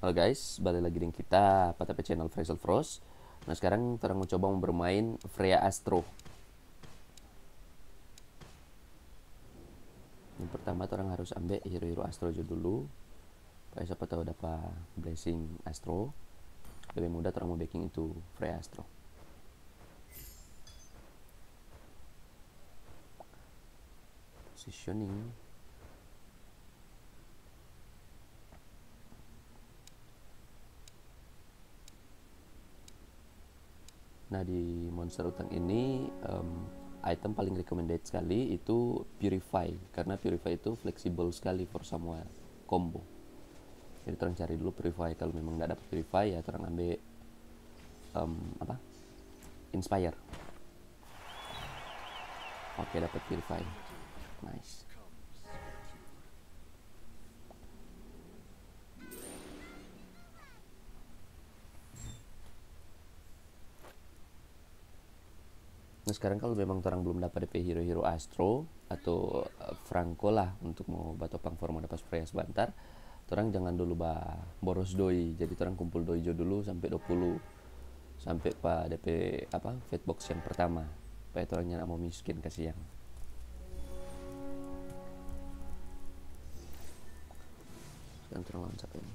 Halo guys, balik lagi dengan kita pada channel Faisal Frost. Nah sekarang kita mau coba bermain Freya Astro. Yang pertama orang harus ambil hero-hero Astro aja dulu. Supaya siapa tahu dapat blessing Astro. Lebih mudah orang mau backing itu Freya Astro. Positioning Nah di monster utang ini um, item paling recommended sekali itu purify karena purify itu fleksibel sekali for semua combo. Jadi terang cari dulu purify kalau memang tidak dapat purify ya terang ambil um, apa inspire. Oke dapat purify, nice. Nah sekarang kalau memang orang belum dapat DP hero-hero Astro atau uh, Franco lah untuk mau batopang forma dapat Freya sebentar, orang jangan dulu bah boros doi. Jadi orang kumpul doi jo dulu sampai 20 sampai pak DP apa fatbox yang pertama. Supaya orang jangan mau miskin kasih yang. Sekarang lawan siapa ini?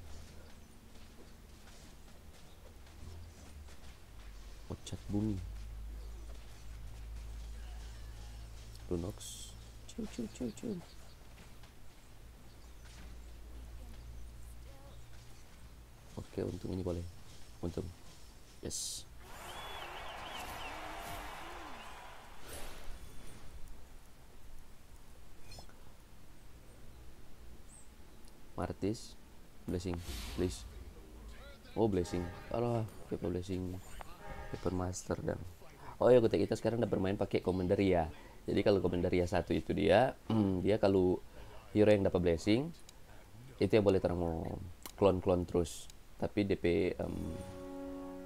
Ocat bumi. Lunox cuy cuy cuy cuy oke untung ini boleh. Untung. Yes. Martis blessing please. Oh blessing. Alah paper blessing paper master dan oh ya kita sekarang udah bermain pakai commander ya jadi kalau Komendaria satu itu dia hmm, dia kalau hero yang dapat blessing itu yang boleh terang mau klon-klon terus. Tapi DP um,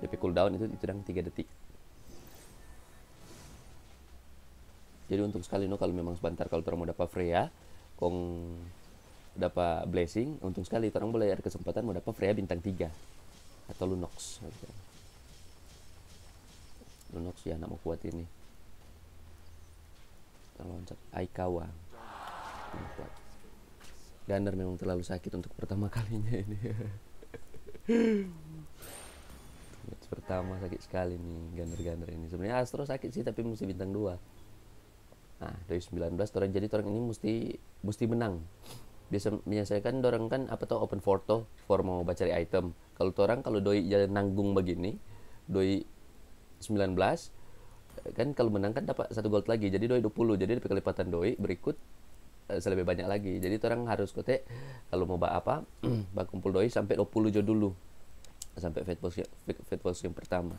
DP cooldown itu itu yang tiga detik. Jadi untuk sekali no kalau memang sebentar kalau terang mau dapat Freya kong dapat blessing untung sekali orang boleh ada kesempatan mau dapat Freya bintang 3 atau Lunox. Lunox ya nak mau kuat ini loncat. Aikawa. Gander memang terlalu sakit untuk pertama kalinya ini. Pertama sakit sekali nih Gander-Gander ini. Sebenarnya Astro sakit sih tapi mesti bintang 2 nah dari 19 orang jadi orang ini mesti mesti menang. Biasa menyelesaikan orang kan apa tuh open photo for mau baca item. Kalau orang kalau doi jalan nanggung begini doi 19 kan kalau menang kan dapat satu gold lagi jadi doi 20 jadi dapat kelipatan doi berikut uh, selebih banyak lagi jadi orang harus kote kalau mau bak apa bak kumpul doi sampai 20 jo dulu sampai fat box fat box yang pertama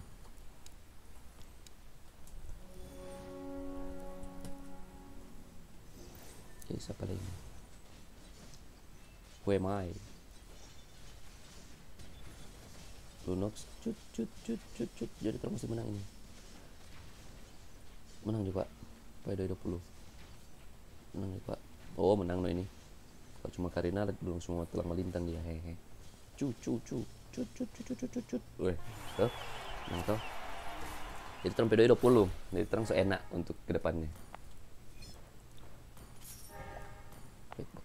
Oke, siapa lagi? Who am I? Lunox, cut, cut, cut, cut, cut. Jadi terus masih menang ini menang juga Pai 20 menang juga. Oh menang no ini. Kalau cuma Karina belum semua telah melintang dia. Hehe. Cu cu cu. Cu cu cu cu cu cu cu weh tuh. Menang tuh. Jadi terang P2 20 jadi terang seenak untuk ke depannya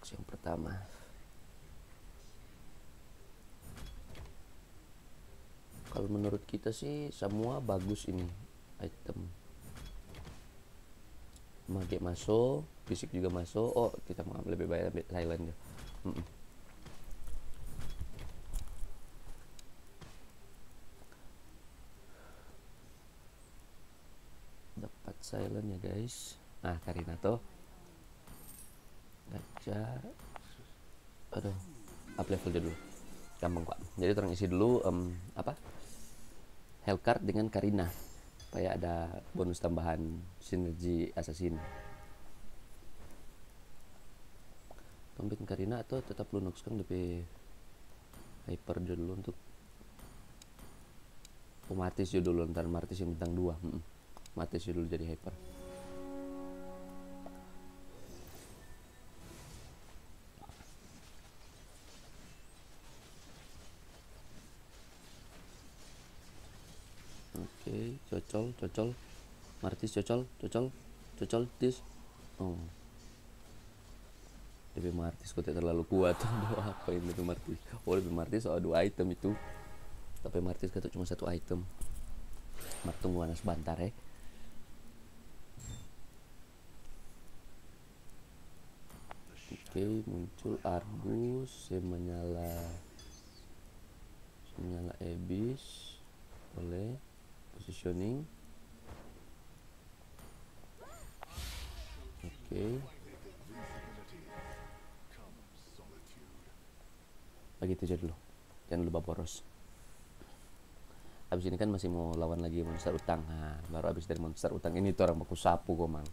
box yang pertama. Kalau menurut kita sih semua bagus ini item magik masuk fisik juga masuk. Oh kita mau lebih baik ambil silent ya mm -mm. dapat silent ya guys. Nah Karina tuh gacha aduh up level dulu. Gampang pak. Jadi terang isi dulu um, apa? Hellcard dengan Karina supaya ada bonus tambahan sinergi assassin. Tombin Karina atau tetap Lunox kan lebih hyper dulu untuk oh, dulu ntar Martis yang bintang 2 hmm. Matis dulu jadi hyper cocol cocol. Martis cocol cocol. Cocol tis. Oh. DP Martis kok terlalu kuat. Aduh, apa ini DP Martis? Oh DP Martis soal dua item itu. Tapi Martis kata cuma satu item. Mak tunggu anak sebentar ya Oke muncul Argus yang menyala menyala Ebis. Boleh positioning. Oke lagi itu aja dulu. Jangan lupa boros. Abis ini kan masih mau lawan lagi monster utang. Nah baru abis dari monster utang ini tuh orang baku sapu mang.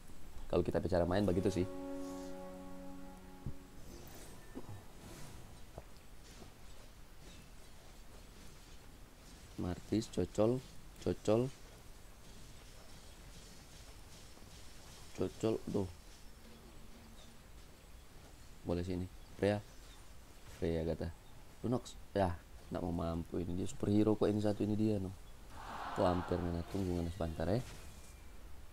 Kalau kita bicara main begitu sih. Martis cocol cocol. Cocol tuh boleh sini. Freya. Freya kata Lunox ya nggak mau mampu ini. Dia superhero kok ini satu ini dia no. Oh hampir mana tunggu sebentar ya.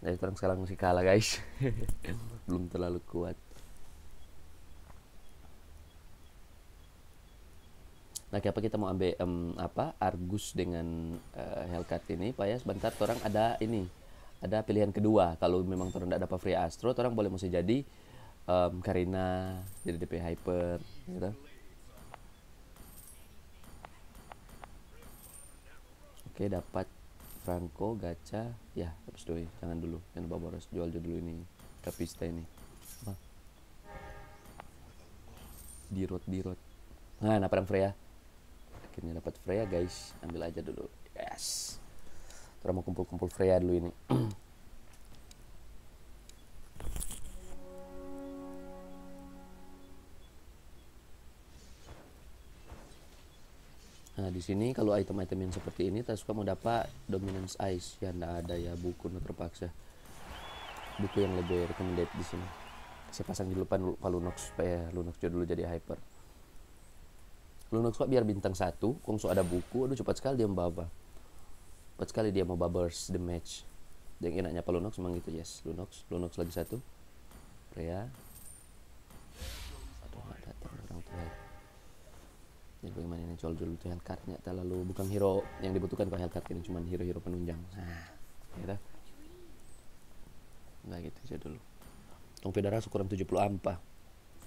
Jadi terang sekarang masih kalah guys. Belum terlalu kuat Nah, kenapa kita mau ambil um, apa Argus dengan uh, Hellcat ini, Pak ya? Sebentar, orang ada ini, ada pilihan kedua. Kalau memang orang tidak dapat free Astro, orang boleh mesti jadi um, Karina, jadi DP Hyper, gitu. Oke, dapat Franco, gacha, ya, habis doi, jangan dulu, jangan lupa boros, jual dulu ini, Kapista ini. Apa? Dirot, dirot. Nah, nah perang Freya akhirnya dapat Freya guys ambil aja dulu yes terus mau kumpul-kumpul Freya dulu ini Nah, di sini kalau item-item yang seperti ini kita suka mau dapat dominance ice ya enggak ada ya buku terpaksa. Buku yang lebih recommended di sini. Saya pasang di depan Lunox supaya Lunox dulu jadi hyper. Lunox kok biar bintang satu, Kongso ada buku, aduh cepat sekali dia membawa. Cepat sekali dia mau bubbles the match. Yang enaknya apa Lunox memang gitu yes, Lunox, Lunox lagi satu. Rea. Aduh nggak datang orang tua. Jadi bagaimana ini jual dulu tuh Hellcatnya terlalu bukan hero yang dibutuhkan kalau Hellcat ini cuma hero-hero penunjang. Nah, gitu. Nah gitu aja dulu. Tong kurang 70 ampa.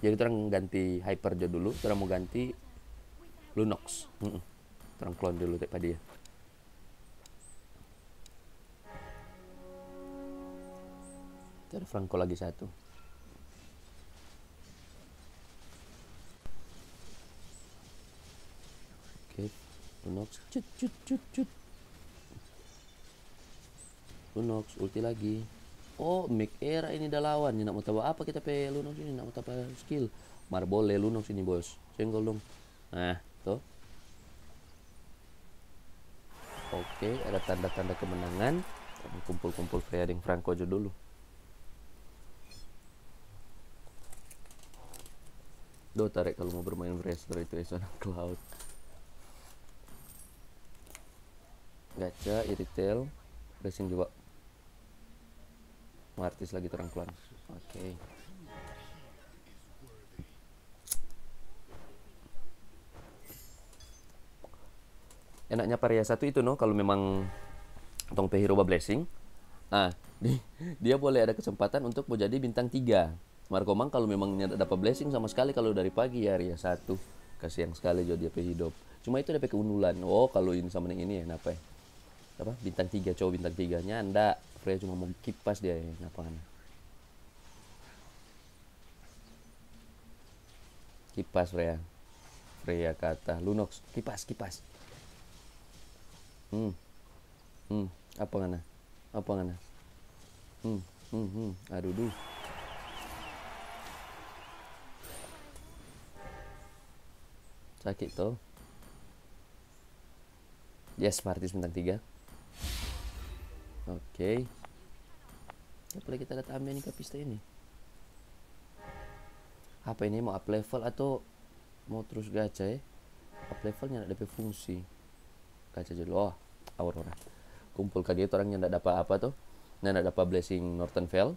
Jadi orang ganti hyper aja dulu, orang mau ganti Lunox. Mm -mm. terang clone dulu daripada dia ada Franco lagi satu. Oke Lunox. Cut cut cut cut. Lunox ulti lagi. Oh make era ini dah lawan. Nak mau tahu apa kita pe Lunox ini? Nak mau tahu skill? Marbole Lunox ini bos. Senggol dong. Nah Tuh. Oke, ada tanda-tanda kemenangan. Kumpul-kumpul Freya dengan Franco aja dulu. Do tarik kalau mau bermain wrestler itu Esona Cloud. Gacha, Iritel, racing juga. Martis lagi terang. Oke. Okay. Enaknya Paria satu itu no. Kalau memang tong Pehiroba Blessing. Nah dia boleh ada kesempatan untuk mau jadi bintang tiga. Marco Mang kalau memang dapat blessing sama sekali kalau dari pagi ya Ria satu. Kasihan sekali jadi dia hidup. Cuma itu dapat keundulan oh kalau ini sama yang ini ya kenapa ya? Apa? Bintang tiga cowok bintang tiganya anda. Freya cuma mau kipas dia ya kenapa kipas Freya. Freya kata Lunox kipas kipas hmm. Hmm. Apa ngana? Apa ngana? Hmm. Hmm hmm. Aduh duh. Sakit tuh yes Martis bintang tiga. Oke. Okay. apa lagi kita lihat ambil nih kapista ini. Apa ini? Mau up level atau mau terus gacha ya? Up levelnya ada fungsi. Gacha dulu oh Aurora. Kumpul kaget orang yang tidak dapat apa tuh? Yang tidak dapat blessing Northern Vale.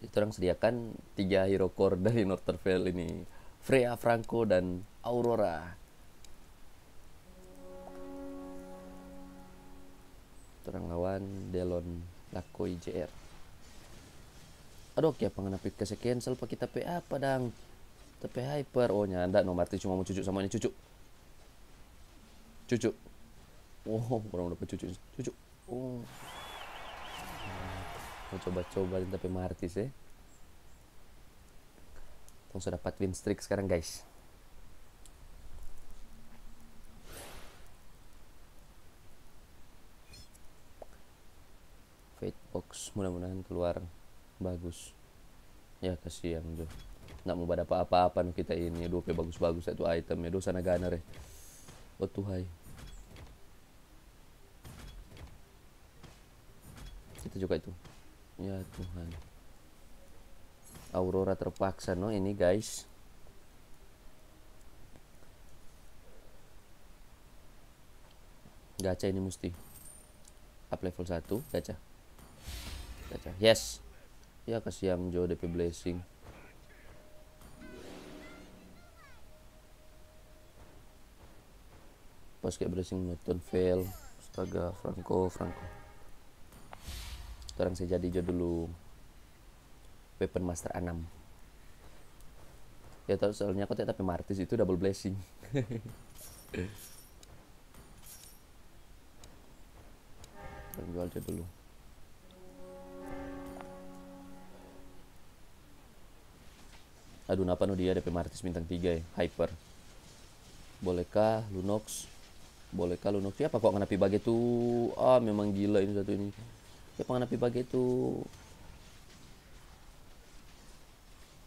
Itu orang sediakan tiga hero core dari Northern Vale ini. Freya, Franco, dan Aurora. Orang lawan Delon Lakoi JR aduh kayak pengen ke cancel pakai tapi apa dang? Tapi hyper. Oh nyanda no Marti cuma mau cucu sama ini cucu cucu oh kurang dapat cucu cucu. Oh. Mau coba-coba tapi Martis ya langsung dapat win streak sekarang guys. Fate box mudah-mudahan keluar bagus. Ya kasihan tuh nggak mau pada apa-apa kita ini. Dua bagus-bagus satu item ya dosa negara ya. Oh tuhai kita juga itu. Ya Tuhan. Aurora terpaksa no ini guys. Gacha ini mesti up level 1 gacha. Gacha yes. Ya kasih Amjo DP blessing. Pas kayak blessing nonton fail astaga Franco Franco sekarang saya jadi jo dulu weapon master A6 ya tahu soalnya aku tapi martis itu double blessing. Dan jual aja dulu aduh napa no dia DP martis bintang 3 ya? Hyper. Bolehkah lunox? Bolehkah lunox? Siapa kok ngenapi bagai tuh ah memang gila ini satu ini ya pengen bagai itu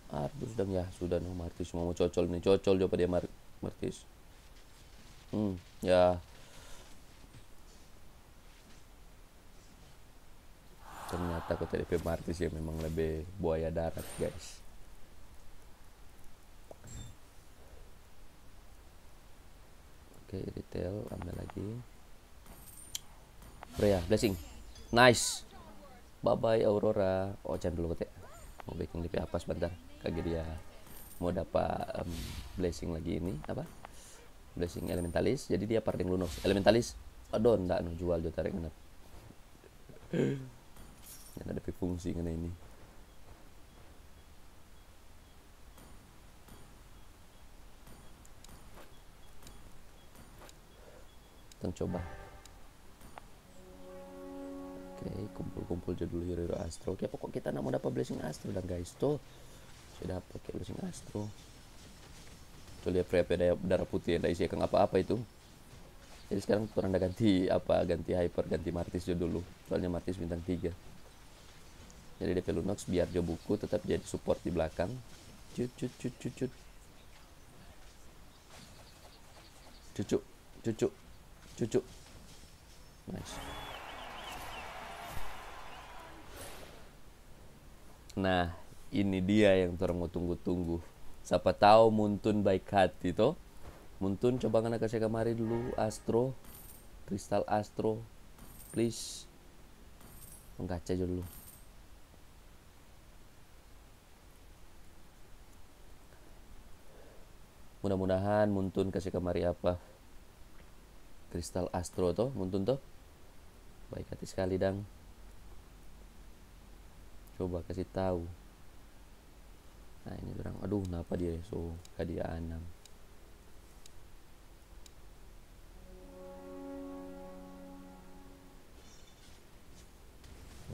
aduh sedang ya sudah no Martis. Mau cocol nih cocol coba dia Mar Martis. Hmm ya. Ternyata kota DP Martis ya memang lebih buaya darat guys. Oke detail ambil lagi. Freya blessing nice. Bye bye Aurora. Oh jangan dulu kete mau baking lebih apa sebentar kagak dia mau dapat um, blessing lagi ini apa? Blessing elementalis. Jadi dia parting lunos. Elementalis. Aduh ndak no jual jual tarik ngenap yang ada fungsi ngene ini. Kita coba okay, kumpul-kumpul jadul hero, hero astro. Oke okay, pokok kita nak mau dapat blessing astro dan guys. Tuh sudah kayak blessing astro. Tuh lihat prep darah putih yang isi apa-apa itu. Jadi sekarang kurang ada ganti apa ganti hyper ganti martis jo dulu. Soalnya martis bintang 3 jadi DP Lunox biar jo buku tetap jadi support di belakang. Cut cut cut cut cut. Cucu cucu cucu nice Nah, ini dia yang mau tunggu-tunggu. Siapa tahu Muntun baik hati toh. Muntun coba ngana kasih kamari dulu Astro. Kristal Astro. Please. Mengkaca dulu. Mudah-mudahan Muntun kasih kamari apa? Kristal Astro toh, Muntun toh. Baik hati sekali dang coba kasih tahu. Nah ini orang aduh kenapa dia so kadia anam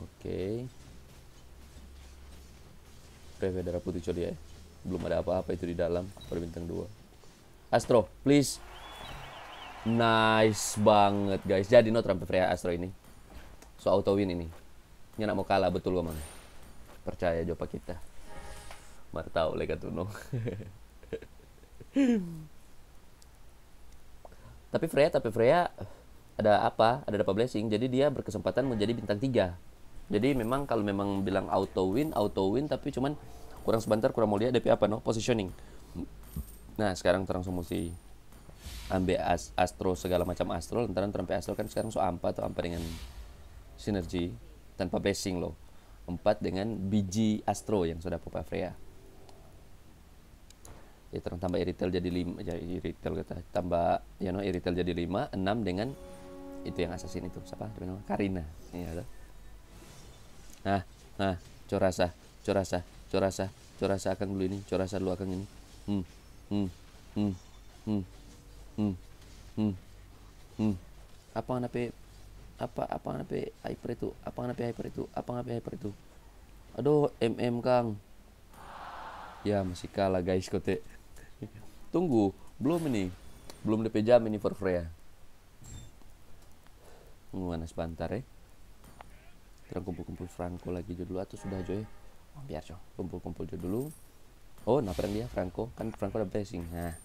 oke. Okay. darah putih codi ya belum ada apa-apa itu di dalam pada bintang 2 Astro please. Nice banget guys. Jadi not sampai Astro ini. So auto win ini. Ini nak mau kalah betul gak mang percaya coba kita. Mar tahu lega tuh tapi Freya tapi Freya ada apa? Ada dapat blessing. Jadi dia berkesempatan menjadi bintang tiga. Jadi memang kalau memang bilang auto win auto win tapi cuman kurang sebentar kurang mau lihat DP apa no? Positioning. Nah sekarang terang sih ambil as, astro segala macam astro lantaran sampai astro kan sekarang so ampa atau ampa dengan sinergi tanpa basing loh empat dengan biji astro yang sudah Papa Freya ya terang tambah iritel jadi lima jadi iritel kata tambah ya no iritel jadi lima enam dengan itu yang assassin itu siapa? Namanya Karina. Iya nah nah corasa corasa corasa corasa akan dulu ini corasa dulu akan ini. Hmm hmm hmm hmm hmm hmm hmm. Apa nape apa apa nape hyper itu? Apa nape hyper itu? Apa nape hyper itu? Aduh mm kang. Ya masih kalah guys kote. Tunggu belum ini. Belum DP jam ini for Freya mana sebentar ya kita kumpul-kumpul Franco lagi dulu atau sudah aja ya oh, biar coy kumpul-kumpul dulu. Oh nah dia Franco. Kan Franco ada passing nah.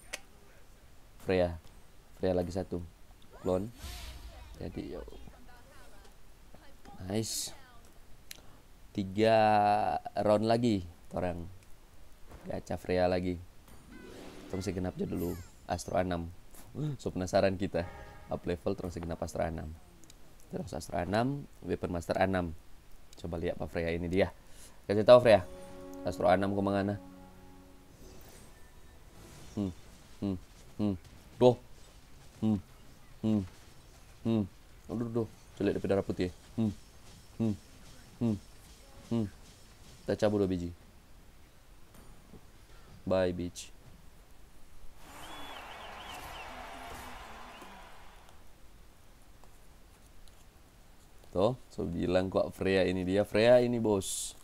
Freya. Freya lagi satu. Clone jadi nice tiga round lagi orang gacha Freya lagi terus genap aja dulu Astro 6 so penasaran kita up level terus genap Astro 6 terus Astro 6 weapon master 6 coba lihat apa Freya ini dia kasih tahu Freya Astro 6 ke mana hmm hmm hmm Doh. Hmm. Hmm. Hmm. Aduh, doh. Celik dari darah putih. Hmm. Hmm. Hmm. Hmm. Kita cabut biji. Bye, bitch. Tuh, so bilang kok Freya ini dia. Freya ini bos.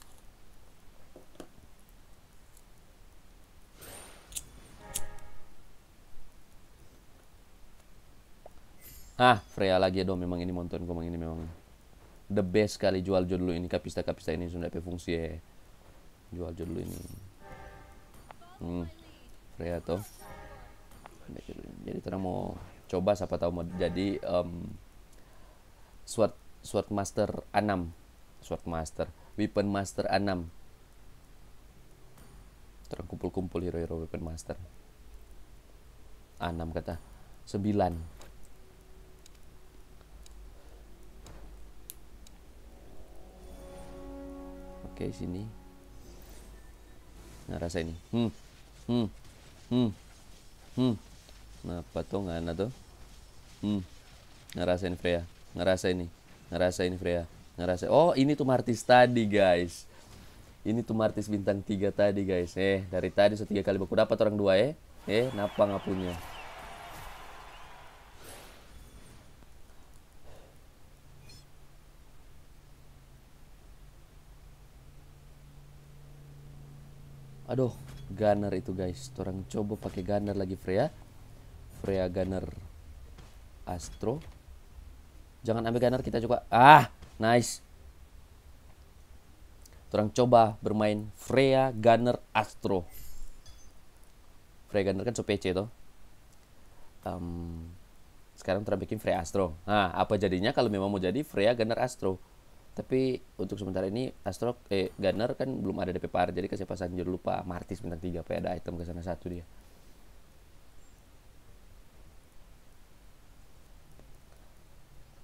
Ah, Freya lagi dong memang ini monton komang ini memang the best kali jual jual dulu ini kapista kapista ini sudah fungsi ya. Jual jual dulu ini. Hmm. Freya tuh. Jadi kita mau coba siapa tahu mau jadi um, sword sword master 6 sword master weapon master 6 terang kumpul-kumpul hero-hero weapon master 6 kata 9 Oke, sini. Nah, rasa ini. Hmm. Hmm. Hmm. Hmm. Nggak ada tuh? Hmm. Ngerasain Freya. Ngerasa ini. Ngerasa ini Freya. Ngerasa. Oh, ini tuh Martis tadi, guys. Ini tuh Martis bintang tiga tadi, guys. Eh, dari tadi setiga kali baku dapat orang dua, eh. Eh, napa nggak aduh gunner itu guys. Orang coba pakai gunner lagi Freya. Freya gunner Astro. Jangan ambil gunner kita coba. Ah nice. Orang coba bermain Freya gunner Astro. Freya gunner kan so PC tuh um, sekarang terang bikin Freya Astro. Nah apa jadinya kalau memang mau jadi Freya gunner Astro tapi untuk sementara ini Astro eh Gunner kan belum ada DP par jadi kasih pasan jangan lupa. Martis bintang 3 apa ada item ke sana satu dia.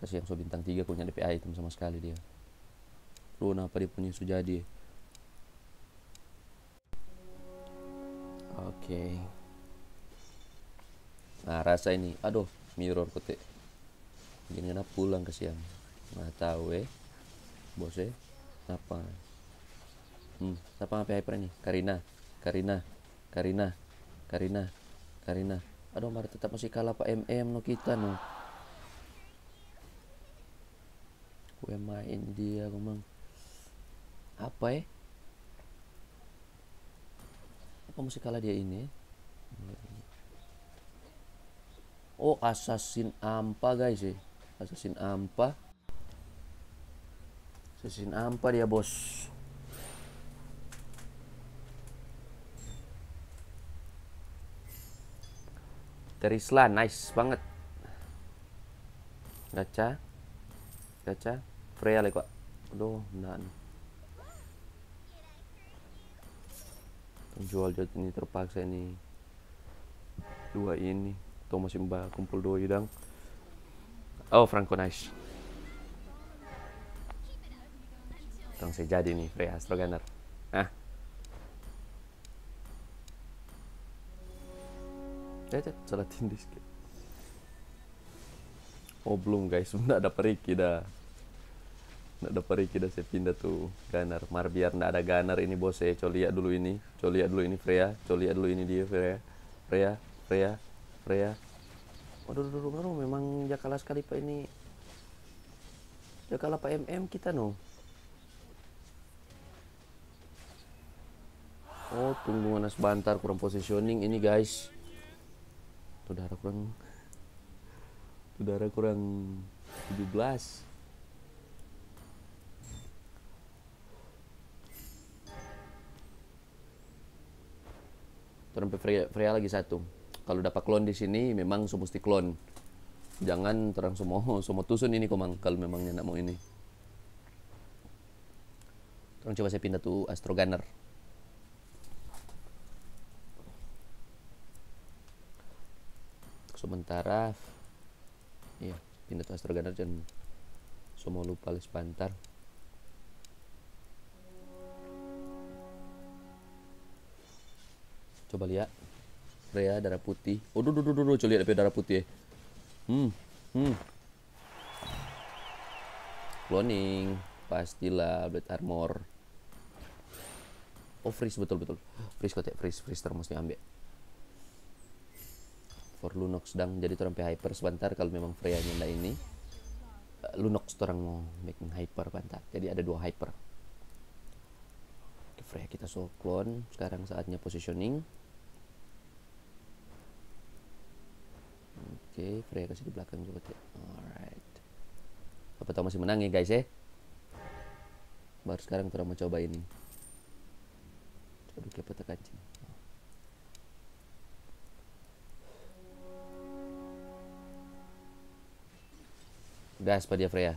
Kasih yang so bintang 3 punya DP item sama sekali dia. Lu apa dia punya sujadi oke. Okay. nah rasa ini. Aduh mirror kote gini kenapa pulang ke siang. Nggak tahu eh bos eh apa hmm siapa ngapain hyper ini? Karina Karina Karina Karina Karina. Aduh mari tetap masih kalah pak MM no kita no. Gue main dia ngomong apa ya apa masih kalah dia ini? Oh assassin ampa guys ya assassin ampa Sesin apa dia bos. Terisla nice banget. Gacha. Gacha. Freya lagi kok. Aduh nah Jual jual ini terpaksa ini. Dua ini. Tuh masih mbak kumpul doi dang oh Franco nice Tong saya jadi nih Freya Astro Gunner ah ya salah tindis oh belum guys. Nggak ada periki dah. Nggak ada periki dah saya pindah tuh Gunner. Mar biar nggak ada Gunner ini bos. Saya coba lihat dulu ini. Coba lihat dulu ini Freya. Coba lihat dulu ini dia Freya. Freya Freya Freya. Waduh waduh, waduh, memang jakalah sekali pak ini. Jakalah pak MM kita no Oh, tunggu mana sebentar kurang positioning ini guys. Udara kurang udara kurang 17. Terus Freya, lagi satu. Kalau dapat klon di sini memang mesti klon. Jangan terang semua semua tusun ini komang kalau memangnya nak mau ini. Terus coba saya pindah tuh Astro Gunner. Sementara iya pindah ke Astro Gunner dan semua lupa les pantar coba lihat Freya darah putih. Oh duh duh duh duh coba lihat darah putih ya. hmm hmm. Cloning pastilah blade armor. Oh freeze betul betul. Freeze kotek freeze freeze terus ambil for Lunox sedang jadi orang hyper sebentar kalau memang Freya nyenda ini uh, Lunox orang mau make hyper bentar jadi ada dua hyper Freya kita so clone sekarang saatnya positioning Oke, Freya kasih di belakang juga tuh. Alright. Apa tahu masih menang ya guys ya? Baru sekarang kita mau coba ini. Coba kita kancing. Gas pada Freya.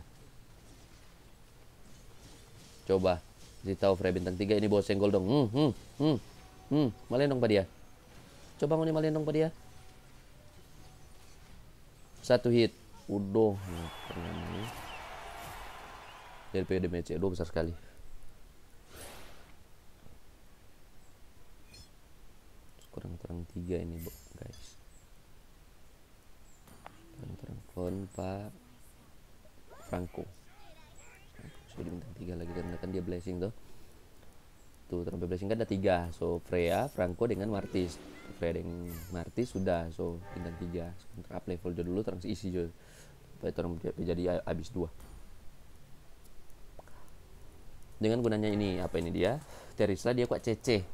Coba. Jadi tahu Freya bintang 3 ini bawa senggol dong. Hmm, hmm, hmm. Hmm, malen dong pada dia. Coba ngoni malen dong pada dia. Satu hit. Udah. Jadi PD damage dua besar sekali. Kurang-kurang tiga ini, guys. Kurang-kurang konpa. Franco so di bintang tiga lagi karena kan dia blessing tuh. Tuh terus blessing kan ada tiga. So Freya Franco dengan Martis. Freya dengan Martis sudah so bintang tiga. Sementara up level jo dulu terus isi jo supaya orang jadi habis dua. Dengan gunanya ini apa ini dia? Teresa dia kuat CC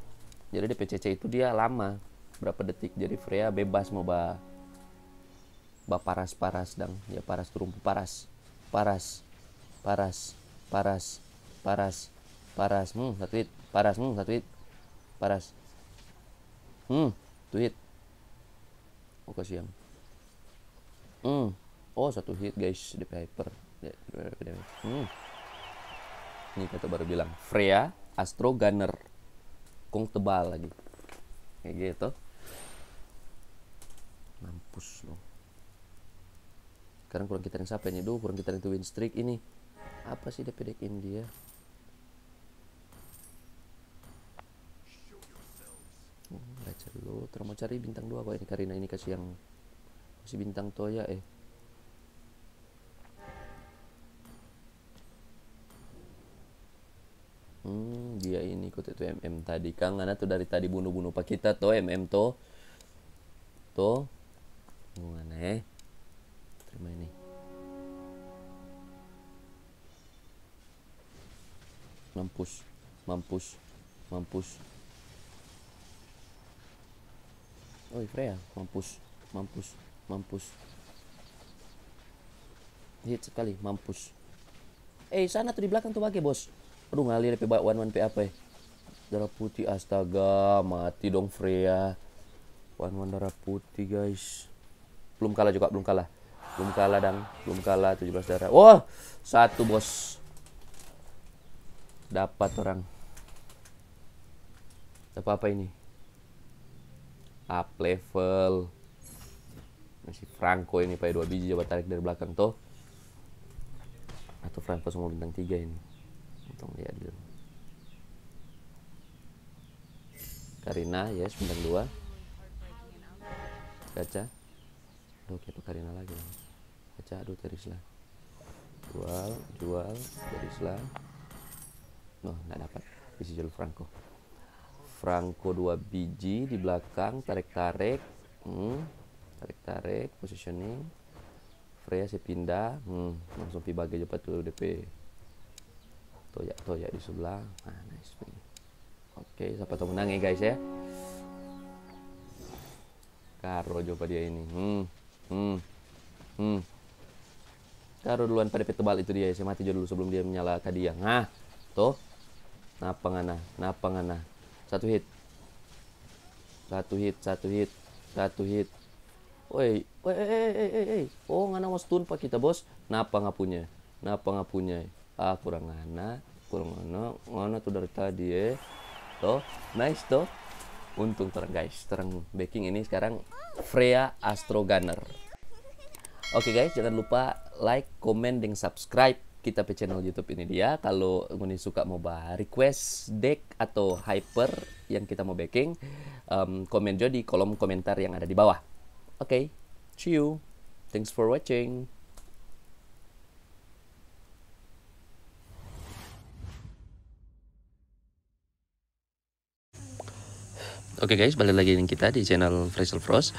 jadi DP CC itu dia lama. Berapa detik jadi Freya bebas mau ba ba paras paras dang. Ya paras turun paras paras. Paras. Paras. Paras. Paras. Hmm satu hit paras. Hmm satu hit paras. Hmm satu hit oh kasihan. Hmm. Oh satu hit guys di paper. Hmm. Ini kata baru bilang Freya Astro Gunner. Kong tebal lagi. Kayak gitu. Mampus loh sekarang kurang kita yang siapa ini? Duh kurang kita itu win streak ini. Apa sih DP deck India baca dulu. Terus mau cari bintang dua kok ini Karina? Ini kasih yang masih bintang toya eh. Hmm, dia ini kok itu MM tadi. Kang Ana tuh dari tadi bunuh-bunuh pak kita tuh MM tuh. Tuh. Mana eh? Terima ini. Mampus mampus mampus. Oh Freya mampus mampus mampus. Hit sekali mampus. Eh sana tuh di belakang tuh pakai bos. Aduh ngalir pe one one pe apa darah putih astaga mati dong Freya one one darah putih guys. Belum kalah juga belum kalah belum kalah dang. Belum kalah 17 darah. Wah satu bos. Dapat orang. Apa apa ini? Up level. Si Franco ini pakai dua biji coba tarik dari belakang toh. Atau Franco semua bintang tiga ini. Untung lihat dulu. Karina yes bintang dua. Caca. Aduh itu Karina lagi Caca aduh Terisla jual jual Terisla oh nggak dapat. Bisa jual Franco. Franco dua biji di belakang tarik tarik hmm tarik tarik positioning. Freya saya pindah hmm, langsung pi bagi cepat dulu DP toyak toyak di sebelah. Nah nice oke siapa tahu menang ya guys ya? Karo coba dia ini. Hmm hmm hmm Karo duluan pada tebal itu dia saya mati dulu sebelum dia menyala dia nah tuh napa ngana napa ngana satu hit satu hit satu hit satu hit Woi, woi, eh, eh, eh, eh. Oh, ngana mas tun pak kita bos. Napa nggak punya? Napa nggak punya? Ah, kurang ngana, kurang ngana, ngana tuh dari tadi eh. Toh, nice toh. Untung terang guys, terang backing ini sekarang Freya Astro Gunner. Oke okay guys, jangan lupa like, comment, dan subscribe kita pe channel YouTube ini dia. Kalau ngoni suka mau bah request deck atau hyper yang kita mau backing, um, komen jo di kolom komentar yang ada di bawah. Okay, see you. Thanks for watching. Oke okay guys, balik lagi dengan kita di channel Frezel Frost.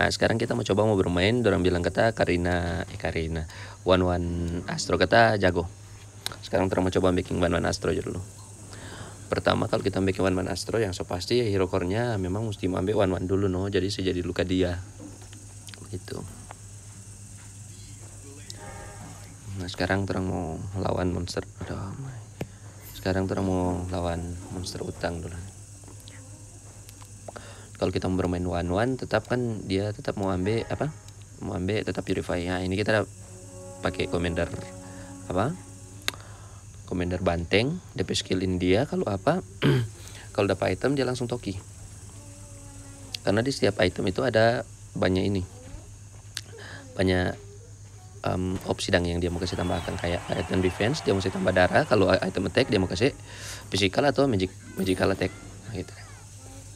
Nah, sekarang kita mau coba mau bermain. Orang bilang kata Karina, eh Karina, One One Astro kata jago. Sekarang kita mau coba bikin One One Astro aja dulu. Pertama kalau kita bikin One One Astro yang so pasti hero core-nya memang mesti ambil One One dulu no. Jadi saya jadi luka dia gitu nah sekarang terang mau lawan monster sekarang terang mau lawan monster utang dulu kalau kita mau bermain one one tetap kan dia tetap mau ambil apa? Mau ambil tetap purify. Nah ini kita pakai commander apa? Commander banteng. DP skill in dia. Kalau apa? Kalau dapat item dia langsung toki. Karena di setiap item itu ada banyak ini. Banyak um, opsi dang yang dia mau kasih tambahkan. Kayak item defense dia mau kasih tambah darah. Kalau item attack dia mau kasih physical atau magic magical attack. Nah, gitu.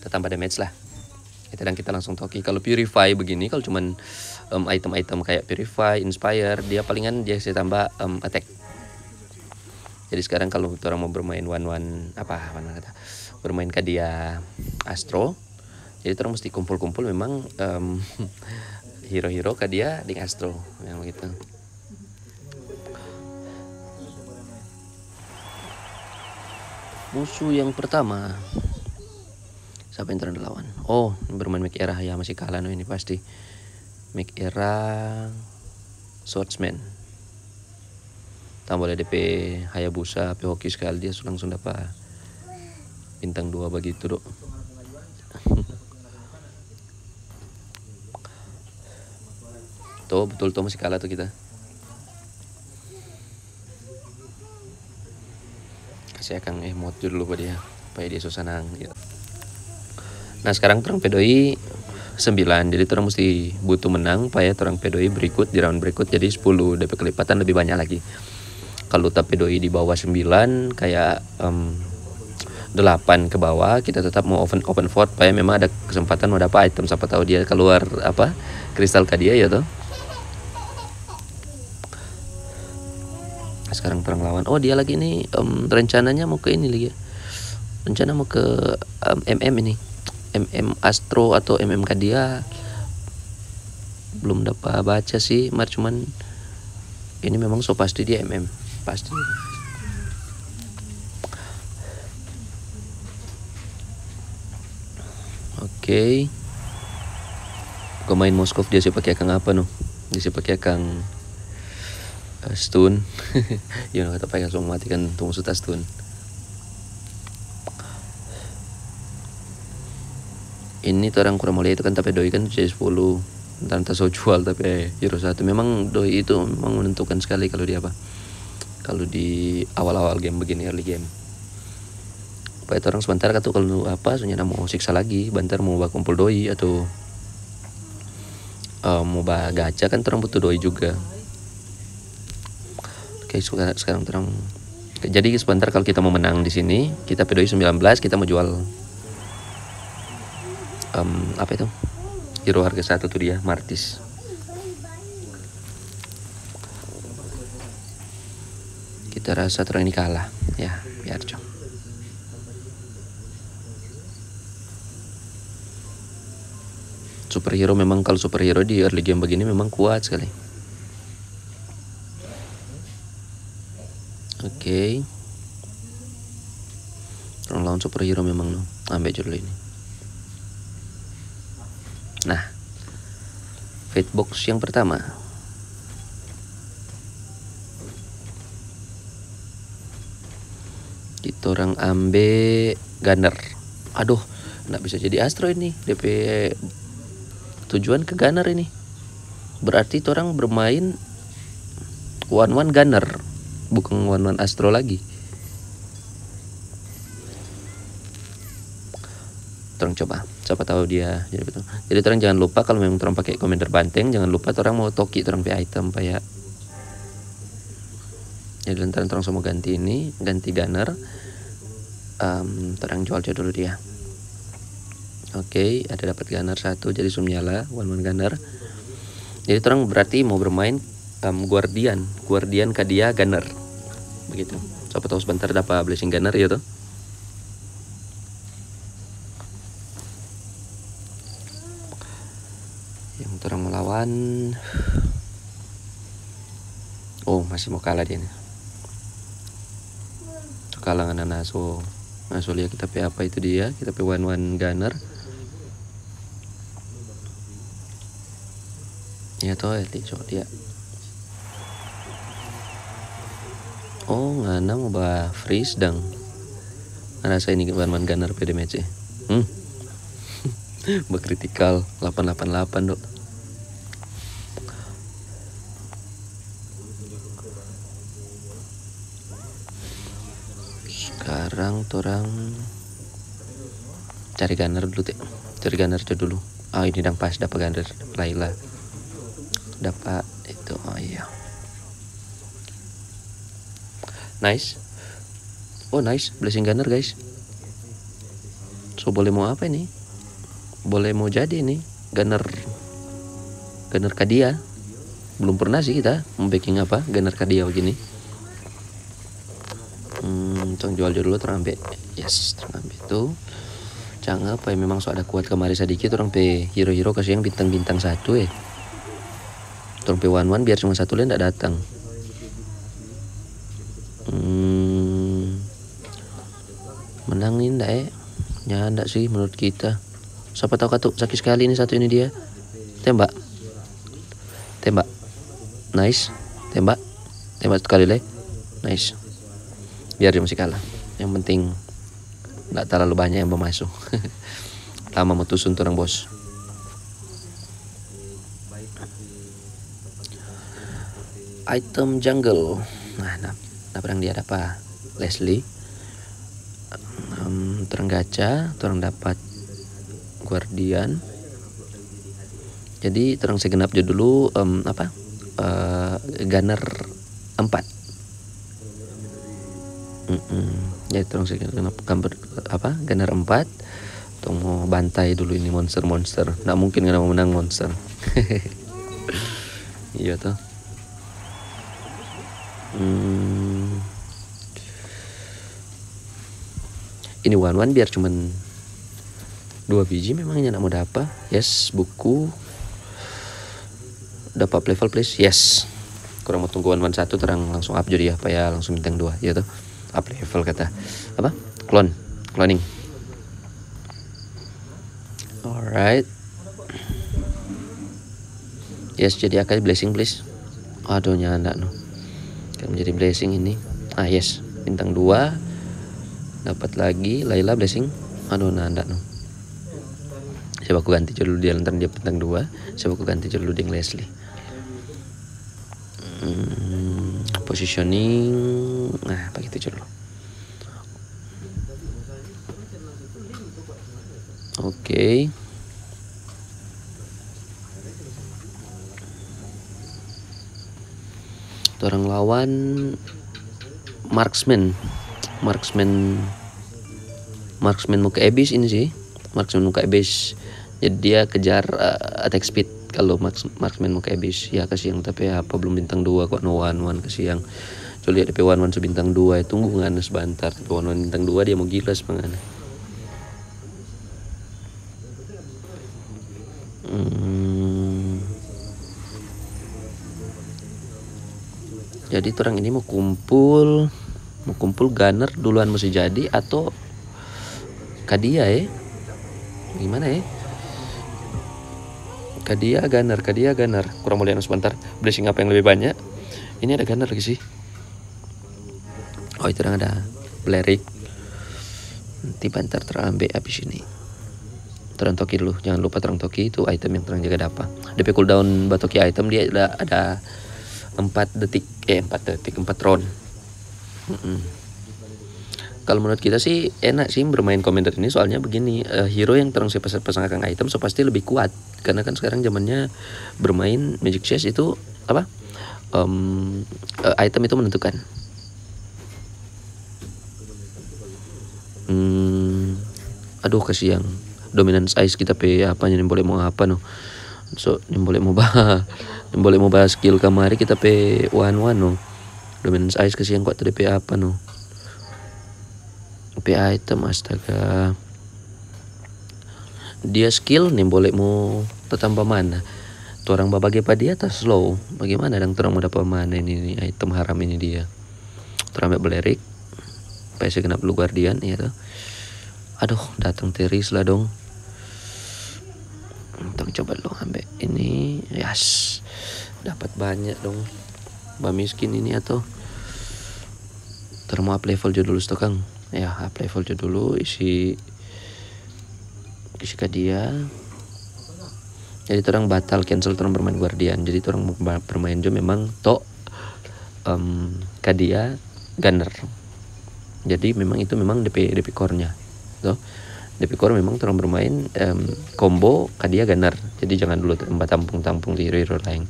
Kita tambah damage lah itu dan kita langsung toki kalau purify begini kalau cuman um, item-item kayak purify inspire dia palingan dia kasih tambah um, attack. Jadi sekarang kalau orang mau bermain one one apa mana kata bermain ke dia astro jadi orang mesti kumpul-kumpul memang um, hero-hero ke dia di Astro yang begitu musuh yang pertama siapa yang terlalu lawan? Oh bermain Make Era. Ya masih kalah no ini pasti. Make Era Swordsman. Tambah DP Hayabusa HP hoki sekali dia langsung dapat bintang dua begitu dok. Tuh betul tuh masih kalah tuh kita. Kasih akan emot dulu pada dia, supaya dia susanang gitu. Nah sekarang terang pedoi 9 jadi terang mesti butuh menang supaya terang pedoi berikut di round berikut jadi 10 DP kelipatan lebih banyak lagi. Kalau tak pedoi di bawah 9 kayak um, 8 ke bawah kita tetap mau open open fort supaya memang ada kesempatan mau dapat item. Siapa tahu dia keluar apa kristal ke dia ya tuh sekarang perang lawan. Oh dia lagi ini um, rencananya mau ke ini lagi. Ya rencana mau ke um, MM ini MM Astro atau MM Kadia belum dapat baca sih mar cuman ini memang so pasti dia MM pasti Oke. Okay. Pemain Moskov dia sih pakai kang apa no? Dia sih pakai kang uh, stun yun kata pa langsung matikan tunggu suta stun ini tuh orang kurang mulai itu kan tapi doi kan C10 tanpa so jual tapi hero satu. Memang doi itu memang menentukan sekali kalau dia apa? Kalau di awal-awal game begini early game. Pak itu orang sebentar tuh kalau apa soalnya mau siksa lagi bentar mau kumpul doi atau uh, mau gacha kan orang butuh doi juga. Oke sekarang sekarang terang jadi sebentar kalau kita mau menang di sini kita pedoi 19 kita mau jual um, apa itu? Hero harga satu tuh dia Martis. Kita rasa terang ini kalah. Ya biar cok. Superhero memang kalau superhero di early game begini memang kuat sekali. Oke. Okay. lawan superhero memang no. ambil dulu ini nah fate box yang pertama. Kita orang ambil gunner. Aduh nggak bisa jadi astro ini. DP tujuan ke gunner ini. Berarti orang bermain one one gunner bukan one one astro lagi. Orang coba siapa tahu dia jadi betul jadi orang jangan lupa kalau memang orang pakai komentar banteng jangan lupa orang mau toki orang pakai item ya jadi lantaran orang semua ganti ini ganti gunner um, orang jual dulu dia Oke, okay, ada dapat gunner satu jadi sumnyala one one gunner. Jadi orang berarti mau bermain um, guardian, guardian kadia gunner. Begitu. Siapa tahu sebentar dapat blessing gunner ya tuh. Yang Oh, masih mau kalah dia nih. Kalah dengan Naso. Naso lihat kita pe apa itu dia, kita pe one one gunner. ya toh ya cok dia oh ngana mau bah freeze dang? Rasa ini ban-ban gunner PD match hmm? Berkritikal 888 dok sekarang orang cari gunner dulu teh cari gunner dulu. Ah ini dang pas dapat gunner Laila. Dapat itu oh iya. Nice. Oh nice. Blessing gunner guys. So boleh mau apa ini? Boleh mau jadi nih gunner gunner kadia. Belum pernah sih kita membacking apa gunner kadia begini jual dulu terambil yes terambil itu jangan apa ya memang so ada kuat kemarin sedikit orang pe hero-hero kasih yang bintang-bintang satu eh Trompe One One biar cuma satu lain tidak datang. Hmm, menangin ndak eh? Ya ndak sih menurut kita. Siapa tahu katu sakit sekali ini satu ini dia. Tembak. Tembak. Nice. Tembak. Tembak sekali leh. Nice. Biar dia masih kalah. Yang penting nggak terlalu banyak yang bermasuk. Lama mutusun orang bos. item jungle nah nah, nah dia apa Leslie um, terang gacha terang dapat guardian jadi terang segenap aja dulu um, apa uh, gunner 4 jadi terang segenap gambar apa gunner 4 tunggu mau bantai dulu ini monster-monster. Nggak mungkin nggak mau menang monster. Iya tuh hmm, ini one one biar cuman dua biji memangnya nak mau dapat? Yes buku. Dapat level please. Yes. Kurang mau tunggu one one satu terang langsung up jadi apa ya langsung bintang dua ya tuh up level kata. Apa? Clone. Cloning. Alright. Yes jadi akan blessing please. Aduh nyanda no. Akan menjadi blessing ini. Ah yes. Bintang dua. Dapat lagi. Laila blessing. Aduh nanda no. Siapa aku ganti dulu dia lantaran dia bintang dua. Siapa aku ganti dulu dengan Leslie. Hmm, positioning nah begitu dulu oke. Okay. orang lawan marksman. Marksman marksman muka abyss ini sih. Marksman muka abyss. Jadi dia kejar uh, attack speed. Kalau marks, marksman muka abyss ya kasih yang tapi apa belum bintang dua kok. No one one kasih yang coba lihat DP one one sebintang dua ya tunggu nggak sebentar one one bintang dua dia mau gila sebenarnya hmm. jadi orang ini mau kumpul mau kumpul gunner duluan mesti jadi atau kadia ya gimana ya kadia gunner kadia gunner. Kurang mau lihat sebentar. Blessing apa yang lebih banyak? Ini ada gunner lagi sih oh itu ada blerik. Nanti bantar terambil habis ini. Terang toki dulu jangan lupa terang toki itu item yang terang jaga dapat DP cooldown batoki item dia ada ada 4 detik eh 4 detik 4 round. Mm -mm. kalau menurut kita sih enak sih bermain komentar ini. Soalnya begini uh, hero yang terang saya pasangkan item so pasti lebih kuat. Karena kan sekarang zamannya bermain magic chess itu apa? Um, uh, item itu menentukan hmm, aduh kasih yang dominance ice kita pe. Apa nih boleh mau apa no so ini boleh mau bah ini boleh mau bahas skill kamari kita pe. One one no dominance ice kasih yang kuat tadi pe. Apa no pe item astaga. Dia skill nih boleh mau tetambah mana? Orang babagi pada dia tas slow bagaimana dan orang mau dapat mana ini, ini item haram ini dia? Terus ambil belerik PC kena blue guardian ya tuh aduh datang teris lah dong. Untuk coba lo ambil ini. Yes dapat banyak dong. Bah miskin ini atau terus up level dulu stok kang. Ya up level dulu isi isi ke dia. Jadi orang batal cancel orang bermain guardian. Jadi orang bermain jo memang to um, kadia gunner jadi memang itu memang DP DP core nya tuh DP core memang orang bermain um, combo kadia gunner jadi jangan dulu tempat tampung tampung di hero lain.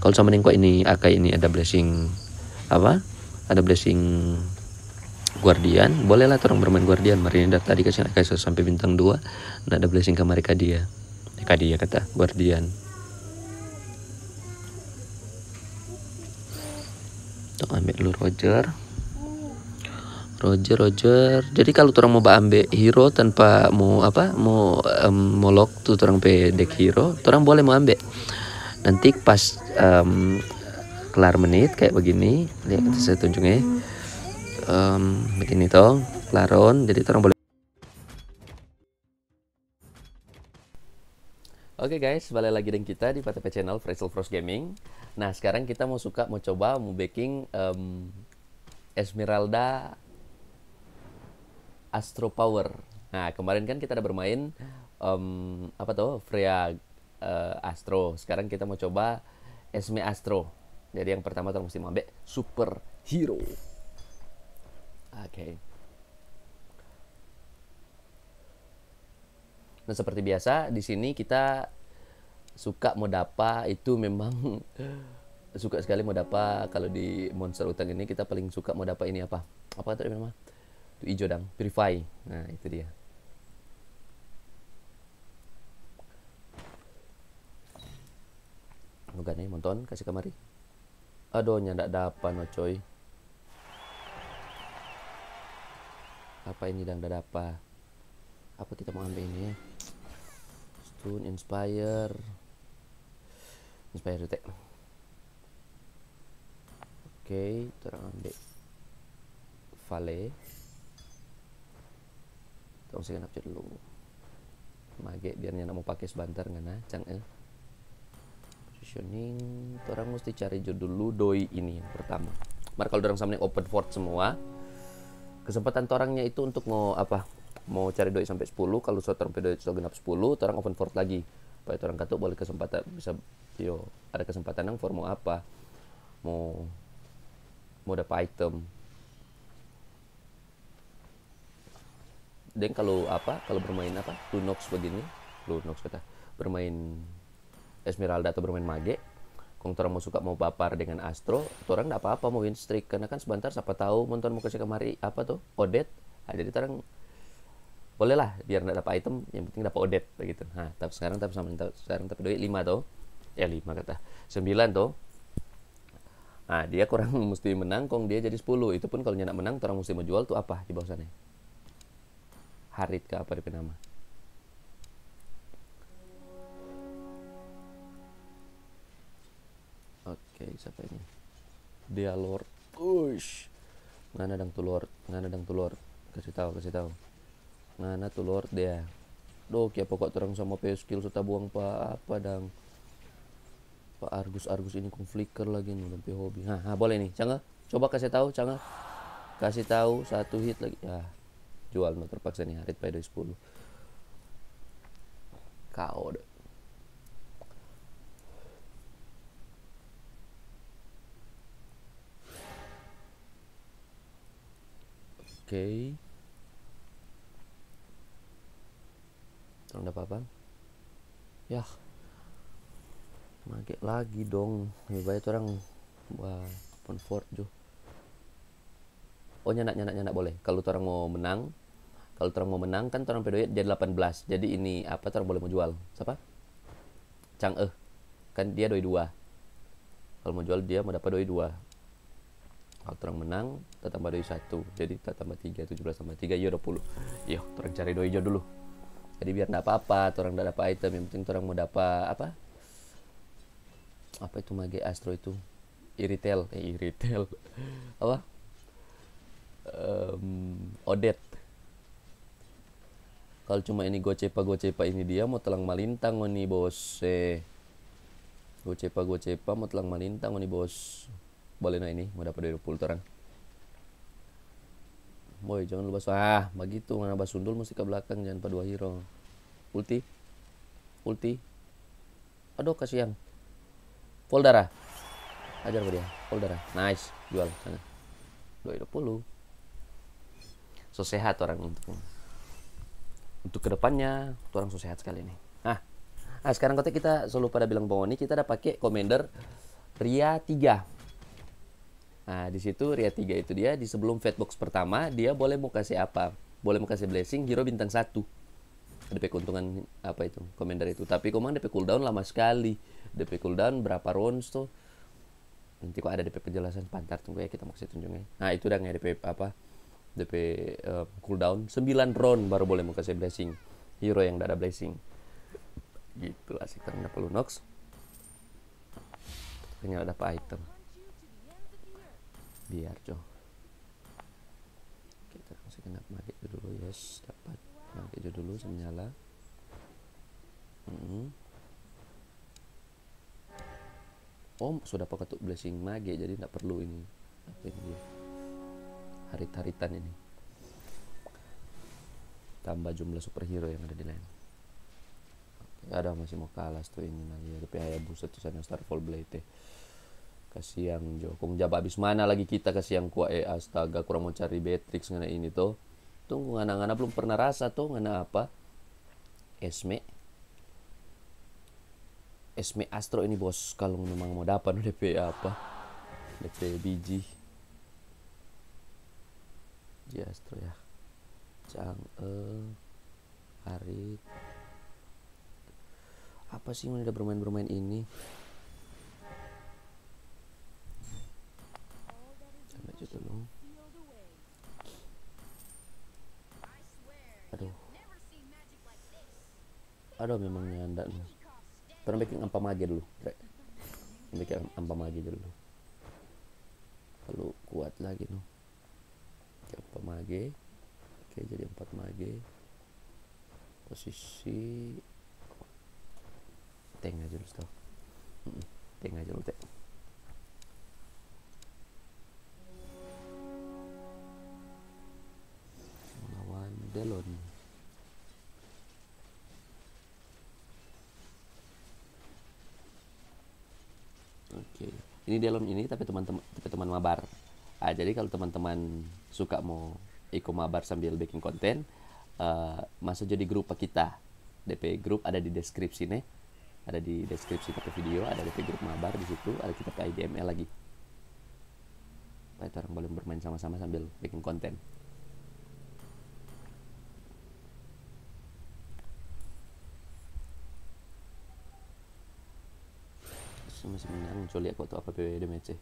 Kalau sama nengko ini akai ini ada blessing apa? Ada blessing guardian. Bolehlah orang bermain guardian. Mari ini tadi kasih akai sampai bintang dua. Nah ada blessing kamar dia dia kata guardian. Tuh ambil dulu Roger Roger Roger. Jadi kalau orang mau ambil hero tanpa mau apa mau um, molok tuh orang pe deck hero orang boleh mau ambil nanti pas um, kelar menit kayak begini lihat saya tunjuknya um, begini toh kelaron jadi orang boleh Oke okay guys, balik lagi dengan kita di PTP Channel Freestyle Frost Gaming. Nah, sekarang kita mau suka mau coba mau baking um, Esmeralda Astro Power. Nah, kemarin kan kita ada bermain um, apa tuh Freya uh, Astro. Sekarang kita mau coba Esme Astro. Jadi yang pertama kita mesti ambil Super Hero. Oke. Okay. Nah seperti biasa di sini kita suka mau dapa itu memang suka sekali mau dapa kalau di monster utang ini kita paling suka mau dapa ini apa apa tadi nama itu hijau dang purify nah itu dia Enggak nih, monton kasih kamari. Aduh, nyandak dapat no coy. Apa ini dang dapat? Apa kita mau ambil ini ya? Stone Inspire. Inspire teh. Oke, terang ambil Vale. Tolong saya napcer dulu. Mage biarnya nak mau pakai sebentar ngana, cang eh. Positioning orang mesti cari judul dulu doi ini yang pertama. Mar kalau orang sama open fort semua kesempatan orangnya itu untuk mau apa? Mau cari doi sampai 10 kalau suatu orang doi sudah genap 10 orang open fort lagi. Supaya orang katuk boleh kesempatan bisa yo ada kesempatan yang for mau apa? Mau mau dapat item dan kalau apa kalau bermain apa? Lunox begini Lunox kata bermain Esmeralda atau bermain mage. Kong orang mau suka mau papar dengan Astro orang nggak apa-apa mau win streak karena kan sebentar siapa tahu monton mau kasih kemari apa tuh Odet nah, jadi orang boleh lah biar nggak dapat item yang penting dapat Odet begitu. Nah tapi sekarang tapi sama sekarang tapi duit lima tuh. Ya lima kata sembilan tuh. Nah dia kurang mesti menang kong dia jadi 10 itu pun kalau nyak menang orang mesti mau jual tuh apa di bawah sana Harit ke apa di nama Oke, siapa ini? Dia Lord. Ush. Ngana dang tulor, ngana dang tulor. Kasih tahu, kasih tahu. Ngana tulor dia. Do kia pokok terang sama pe skill sudah buang pa apa dang. Pak Argus Argus ini kong flicker lagi nih sampai hobi. Ha boleh nih. Canga, coba kasih tahu, Canga. Kasih tahu satu hit lagi. Ya. Jual no terpaksa nih Harit pada 10. Kau deh. okay. Tolong dapat apa? Ya. Magek lagi dong. Ya baik orang wah fort jo. Oh nyanak nyanak nyanak boleh. Kalau orang mau menang, kalau orang mau menang kan orang pedoy jadi 18. Jadi ini apa orang boleh mau jual? Siapa? Chang eh. Kan dia doi dua. Kalau mau jual dia mau dapat doi dua kalau orang menang kita tambah doi satu jadi kita tambah tiga tujuh belas tambah tiga iya dua puluh yo orang cari doi dulu jadi biar tidak apa-apa orang tidak dapat item yang penting orang mau dapat apa apa itu mage astro itu iritel eh iritel apa um, odet kalau cuma ini gocepa gocepa ini dia mau telang malintang nih bos. Eh gocepa gocepa mau telang malintang nih bos. Boleh nah ini mau dapat 20 orang boy jangan lupa ah begitu mana basundul mesti ke belakang jangan pada dua hero. Ulti. Ulti. Aduh kasih yang full darah ajar dia. Full darah nice. Jual. Sana. Dua puluh. So sehat orang untuk untuk ke depannya orang so sehat sekali nih ah nah sekarang kita selalu pada bilang bahwa ini kita ada pakai commander Ria 3 Nah, di situ Ria 3 itu dia di sebelum fatbox pertama dia boleh mau kasih apa? Boleh mau kasih blessing hero bintang satu. DP keuntungan apa itu? Commander itu. Tapi komang DP cooldown lama sekali. DP cooldown berapa rounds tuh? Nanti kok ada DP penjelasan pantar tunggu ya kita mau kasih tunjuknya. Nah, itu udah nggak DP apa? DP uh, cooldown 9 round baru boleh mau kasih blessing. Hero yang tidak ada blessing. Gitu asik ternyata perlu nox. Ternyata dapat item biar cow kita kasih kena magnet dulu yes dapat magnet dulu menyala hmm. oh sudah pakai tuh blessing mage jadi tidak perlu ini apa ini harit-haritan ini. Tambah jumlah superhero yang ada di lain. Ada masih mau kalah tuh ini lagi ada PH buset tuh sana Starfall Blade kasihan Jo. Kong jawab habis mana lagi kita kasihan kuat eh astaga kurang mau cari Beatrix ngana ini tuh tunggu ngana ngana belum pernah rasa tuh ngana apa? Esme. Esme Astro ini bos kalau memang mau dapat DP apa? DP biji Ji Astro ya. Cang eh Harit apa sih yang udah bermain-bermain ini? Aja dulu. Aduh. Aduh memang nyanda nih. Pernah bikin ampa mage dulu bikin ampa mage dulu. Lalu kuat lagi nih ampa mage. Oke jadi empat mage. Posisi teng aja dulu stop teng aja dulu teng Delon. Oke, ini Delon ini tapi teman-teman tapi teman mabar. Ah, jadi kalau teman-teman suka mau ikut mabar sambil bikin konten, uh, masuk jadi grup kita. DP grup ada di deskripsi nih. ada di deskripsi tapi video ada DP grup mabar di situ ada kita IDML lagi supaya orang boleh bermain sama-sama sambil bikin konten masih menang coba lihat kok apa PWD match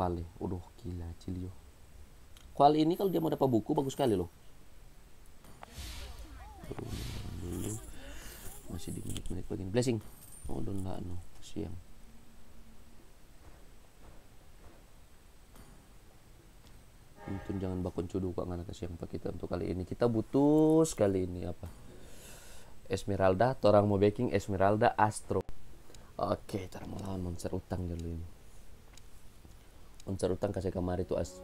Vale. Udah gila Cilio Kual ini kalau dia mau dapat buku bagus sekali loh. Masih di menit-menit begini. Blessing. Oh enggak no. Siang Untung jangan bakon cudu kok nggak siang pak kita untuk kali ini. Kita butuh sekali ini apa? Esmeralda orang mau baking Esmeralda Astro. Oke, cara melawan monster utang dulu ini. Monster utang kasih kamari tuh as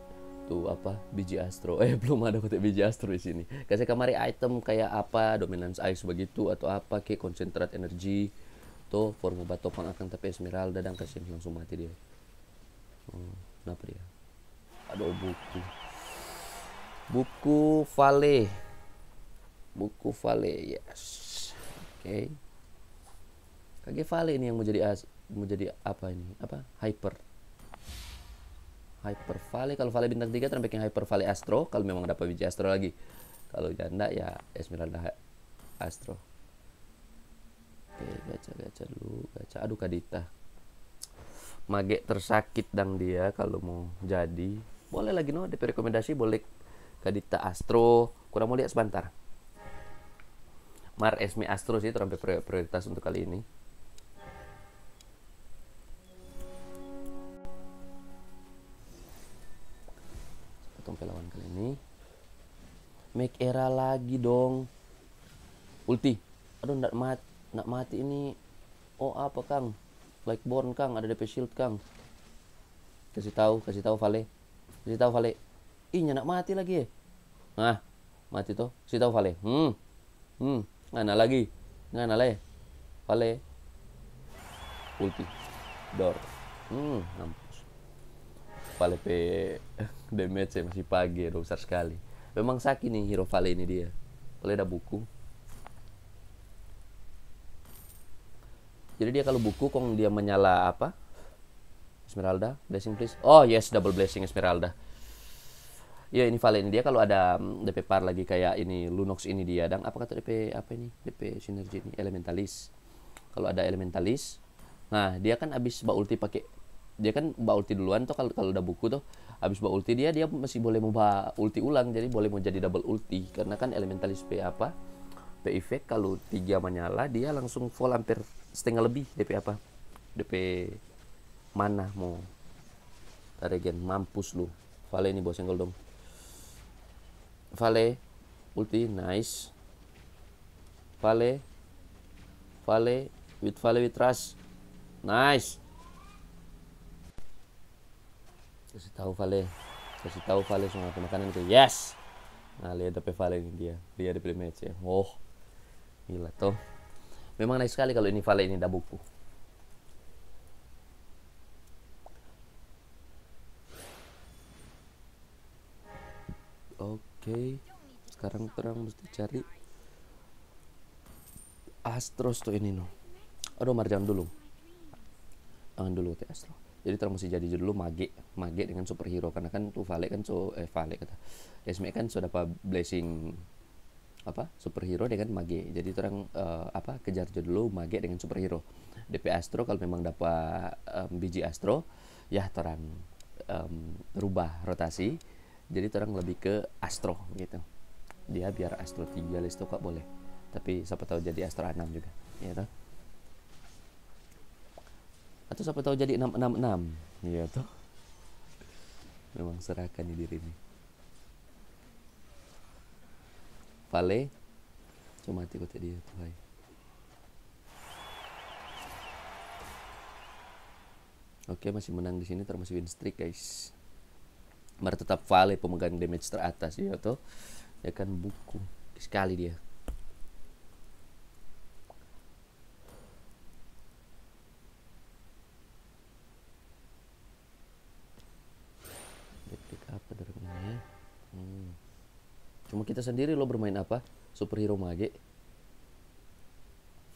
tuh apa biji astro eh belum ada kutip biji astro di sini kasih kamari item kayak apa dominance ice begitu atau apa kayak konsentrat energi tuh formu batopan akan tapi esmeralda dan kasih langsung mati dia oh, kenapa dia ada buku buku vale buku vale yes oke okay. Kage Vale ini yang mau jadi as, mau jadi apa ini? Apa? Hyper. Hyper Vale kalau Vale bintang 3 terus Hyper Vale Astro kalau memang dapat biji Astro lagi. Kalau janda ya Esmeralda Astro. Oke, gacha-gacha dulu, gacha. Aduh Kadita. Mage tersakit dang dia kalau mau jadi. Boleh lagi no, DP rekomendasi boleh Kadita Astro. Kurang mau lihat sebentar. Mar Esme Astro sih terlalu prioritas untuk kali ini. Potong kali ini make era lagi dong. Ulti. Aduh ndak mati nak mati ini. Oh apa kang? Like born kang. Ada DP shield kang. Kasih tahu kasih tahu Vale. Kasih tahu Vale. Ih nak mati lagi ya? Nah mati tuh kasih tahu Vale. Hmm. Hmm. Ngana lagi? Ngana le? Vale. Ulti. Door. Hmm mampus Vale pe damage masih pagi udah besar sekali. Memang sakit nih hero Vale ini dia. Boleh ada buku. Jadi dia kalau buku kong dia menyala apa? Esmeralda blessing please. Oh yes double blessing Esmeralda. Ya ini Vale ini dia kalau ada mm, DP par lagi kayak ini Lunox ini dia. Dan apa kata DP apa ini? DP sinergi ini elementalis. Kalau ada elementalis nah dia kan abis mbak ulti pakai dia kan mbak ulti duluan tuh kalau kalau udah buku tuh. Habis bawa ulti dia dia masih boleh mau ulti ulang jadi boleh mau jadi double ulti. Karena kan elementalis P apa P effect kalau tiga menyala dia langsung full hampir setengah lebih DP apa. DP mana mau. Regen mampus lu. Vale ini bos dong. Vale ulti nice. Vale Vale with Vale with rush. Nice kasih tahu Vale. Kasih tahu Vale semua makanan itu. Yes! Nah lihat tapi Vale ini dia. Dia di match ya. Oh gila tuh memang naik sekali kalau ini Vale ini dah buku. Oke. Sekarang terang mesti cari Astros tuh ini no. Aduh marjan dulu. Jangan dulu teh Astro jadi terus mesti jadi dulu mage mage dengan superhero. Karena kan tuh Vale kan so eh Vale kata. Esme kan sudah dapat blessing apa superhero dengan mage. Jadi terang uh, apa kejar dulu mage dengan superhero. DP Astro kalau memang dapat um, biji Astro ya terang um, rubah rotasi. Jadi terang lebih ke Astro gitu. Dia biar Astro 3 listo kok boleh. Tapi siapa tahu jadi Astro 6 juga ya toh atau siapa tahu jadi 666 ya tuh memang serahkan di diri ini Vale cuma mati kota dia tuh hai Oke masih menang di sini termasuk win streak guys. Mari tetap Vale pemegang damage teratas ya tuh. Ya kan buku sekali dia. Cuma kita sendiri lo bermain apa? Superhero mage.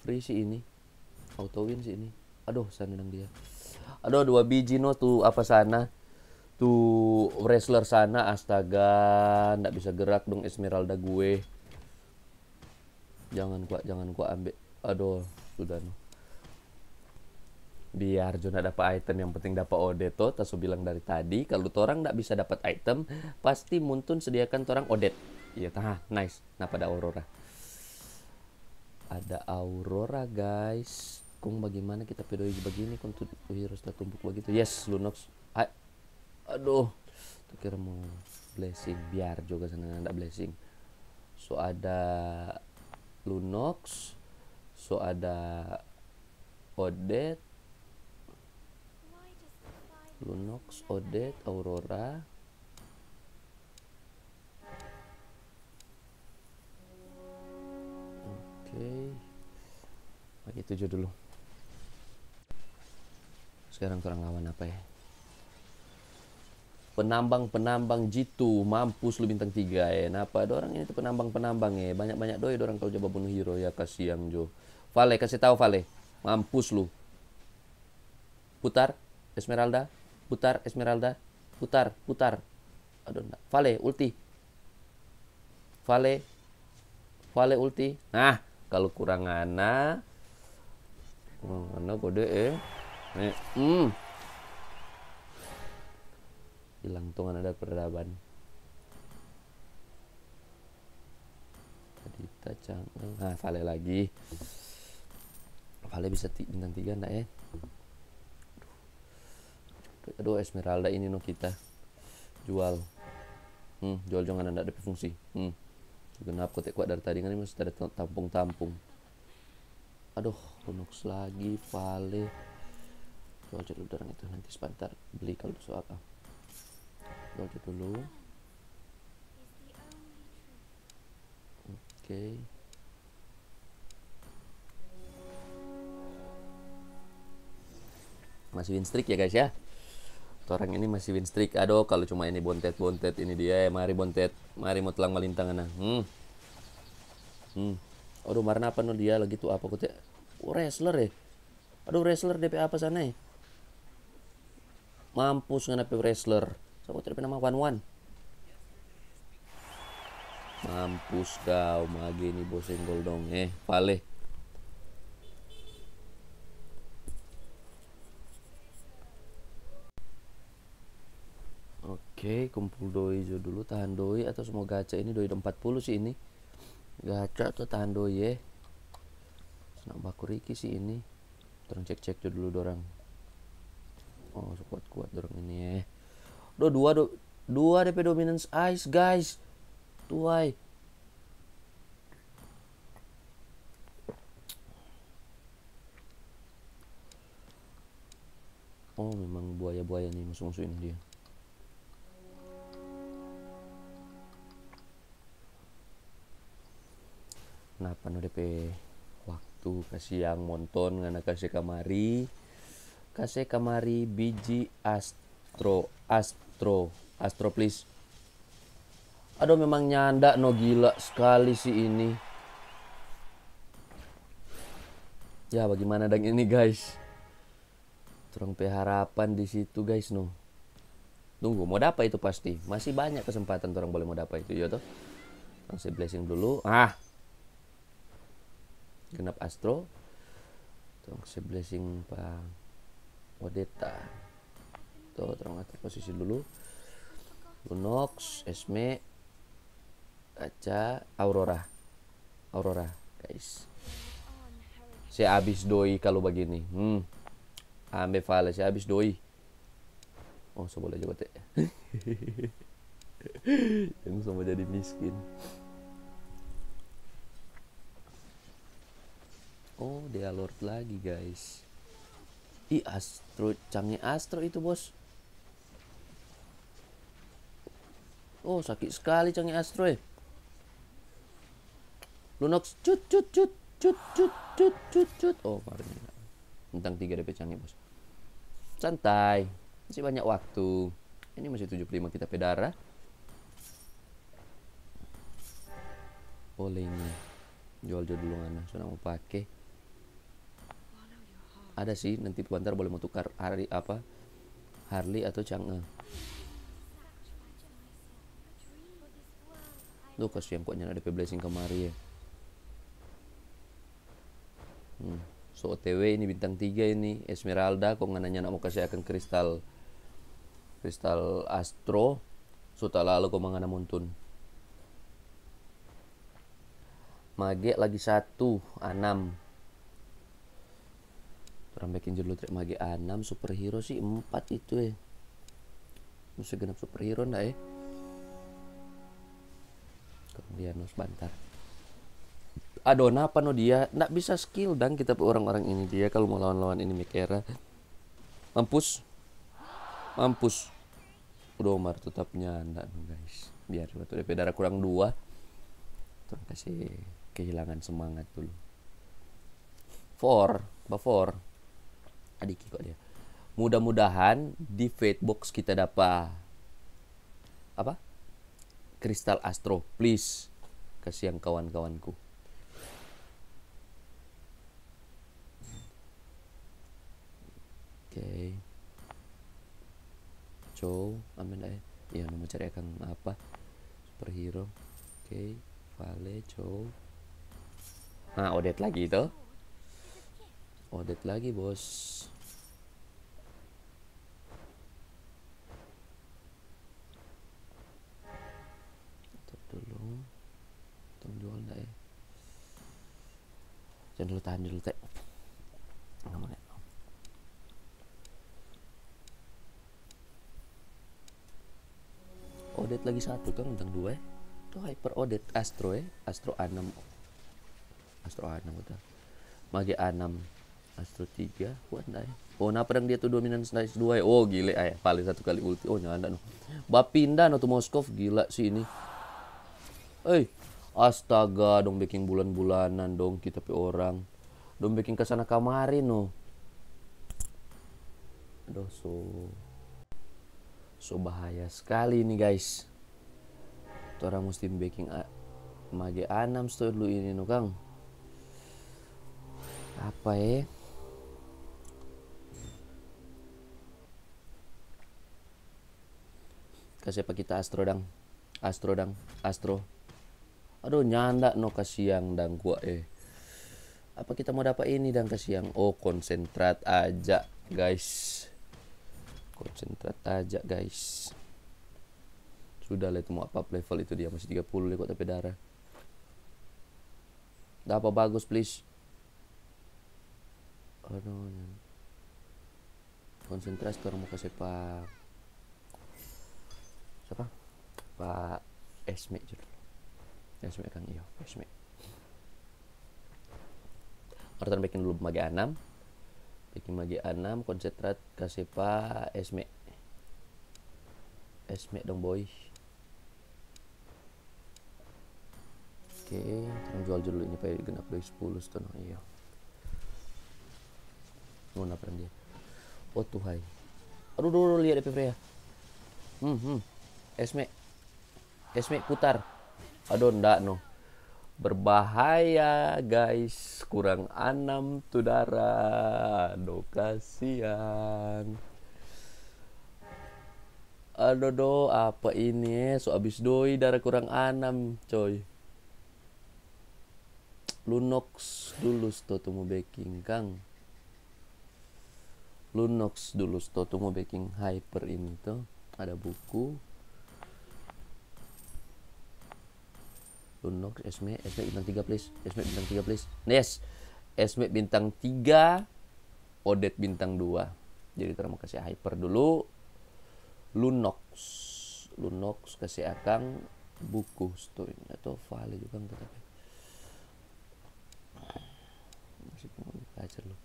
Free sih ini. auto win sih ini. Aduh sana nang dia. Aduh dua biji no tuh apa sana? Tuh wrestler sana astaga ndak bisa gerak dong Esmeralda gue. Jangan kuat jangan kuat ambil. Aduh sudah no biar Jona dapat item yang penting dapat odet tuh tasu bilang dari tadi. Kalau orang ndak bisa dapat item pasti muntun sediakan orang odet iya tah nice. Nah pada aurora? Ada aurora guys. Kung bagaimana kita pedoi begini kung tuh harus tumpuk begitu? Yes lunox. Aduh. Tuh kira mau blessing. Biar juga sana ada blessing. So ada lunox. So ada odet Lunox, Odet, Aurora. Oke. Bagi tujuh dulu. Sekarang kurang lawan apa ya? Penambang-penambang jitu mampus lu bintang tiga ya. Napa ada orang ini tuh penambang-penambang ya. Banyak-banyak doi orang kalau coba bunuh hero ya kasihan Jo. Vale kasih tahu Vale. Mampus lu. Putar Esmeralda putar Esmeralda putar putar aduh enggak. Vale ulti Vale Vale ulti nah kalau kurang ana kurang ana kode eh. Eh hmm. Hilang tuh ada peradaban. Tadi cang nah Vale lagi. Vale bisa bintang tiga enggak ya aduh Esmeralda ini no kita jual. Hmm, jual jangan ada fungsi. Hmm. Genap kotek kuat dari tadi kan ini masih ada tampung-tampung. Aduh Lunox lagi Vale. Jual dulu itu nanti sebentar beli kalau soal apa jual dulu. Oke. Okay. masih win ya guys ya orang ini masih win streak. Aduh kalau cuma ini bontet bontet ini dia ya mari bontet mari mau telang malintang nah hmm. Hmm. Aduh marna apa no dia lagi tuh apa kute oh, wrestler ya? Aduh wrestler DP apa sana ya? Mampus ngana wrestler. Sama so, nama? One one mampus kau magi ini bos senggol dong eh. Vale Oke, kumpul doi dulu, tahan doi atau semua gacha ini doi 40 sih ini. Gacha atau tahan doi ya. Senang baku Riki sih ini. Terus cek-cek dulu dorang. Oh, kuat-kuat dorang ini ya. Do dua do dua DP dominance ice guys. Tuai. Oh, memang buaya-buaya nih musuh-musuh ini dia. Kenapa DP waktu kasih yang monton ngana kasih kamari? Kasih kamari biji astro astro astro please. Aduh memang nyanda no gila sekali sih ini. Ya bagaimana dan ini guys? Terang harapan di situ guys no tunggu mau dapat itu pasti. Masih banyak kesempatan orang boleh mau dapat itu ya toh? Langsung blessing dulu. Ah genap astro. Tong si blessing pa Odeta tuh terang atas posisi dulu. Lunox Esme Aca Aurora. Aurora guys. Saya habis doi kalau begini hmm. Ambil file saya habis doi. Oh seboleh juga teh yang sama jadi miskin Oh, dia Lord lagi, guys. Ih, Astro, canggih Astro itu, bos. Oh, sakit sekali canggih Astro, eh. Lunox, cut, cut, cut, cut, cut, cut, cut, cut. Oh, kemarin tentang tiga DP canggih, bos. Santai, masih banyak waktu. Ini masih 75 kita pedara. Boleh ini. Jual-jual dulu mana, sudah mau pakai. Ada sih nanti Panther boleh mau tukar hari apa Harley atau Chang'e kasihan kok nyana DP Blessing kemari ya. Hmm. So OTW ini bintang 3 ini Esmeralda kok nanya nak mau kasih akan kristal kristal Astro. So tak lalu kok mangana muntun. Mage lagi satu, enam. Judul trek Mage enam, superhero sih empat itu eh. Mesti genap superhero ndak eh? Dia no sebentar aduh apa no dia? Nggak bisa skill dan kita orang-orang ini. Dia kalau mau lawan-lawan ini Mikera mampus. Mampus. Udah Omar tetap nyanda no guys. Biar waktu DP darah kurang dua terus kasih kehilangan semangat dulu. Four four adik kok dia. Mudah-mudahan di fate box kita dapat apa? Kristal astro. Please kasih yang kawan-kawanku. Oke. Okay. Joe amin eh ya mau cari akan apa? Superhero. Oke okay. Vale Joe nah Odet lagi itu Odet lagi bos. Jangan dulu tahan dulu teh. Nggak Odet lagi satu kan bintang dua ya. Tuh hyper Odet Astro ya. Astro A6 Astro A6 udah Mage A6 Astro 3 kuat enggak ya Oh, pedang dia tuh dominan nice 2 ya. Oh, gile ayah. Paling satu kali ulti. Oh, nyanda no. Bapinda no tuh Moskov gila sih ini. Eh, astaga dong bikin bulan-bulanan dong kita pe orang dong bikin ke sana kamari no aduh so so bahaya sekali ini guys orang mesti bikin mage anam sto dulu ini no kang apa ya kasih apa kita astro dang? Astro dang astro. Aduh nyanda no kasiang dan gua eh. Apa kita mau dapat ini dan kasiang oh konsentrat aja guys. Konsentrat aja guys. Sudah lah itu mau apa level itu dia masih 30 kok tapi darah. Dah apa bagus please. Aduh konsentrat sekarang mau kasih pak siapa? Pak Esme juga Esme kan iya Esme. Orton bikin dulu magi 6 bikin magi 6 konsentrat kasih pak Esme. Esme dong boy. Oke kita jual dulu ini pakai genap dari 10 setengah iya. Mau naparan dia. Oh tuhai aduh dulu lihat ya hmm hmm Esme Esme putar. Aduh ndak no berbahaya guys. Kurang enam tudara aduh kasihan. Aduh do apa ini so abis doi darah kurang enam coy. Lunox dulu sto mau baking kang. Lunox dulu sto mau baking hyper ini tuh ada buku Lunox, Esme, Esme bintang 3 please. Esme bintang 3 please. Yes. Esme bintang 3, Odet bintang 2. Jadi mau kasih hyper dulu. Lunox. Lunox kasih akang buku story atau file juga enggak tapi masih mau belajar lu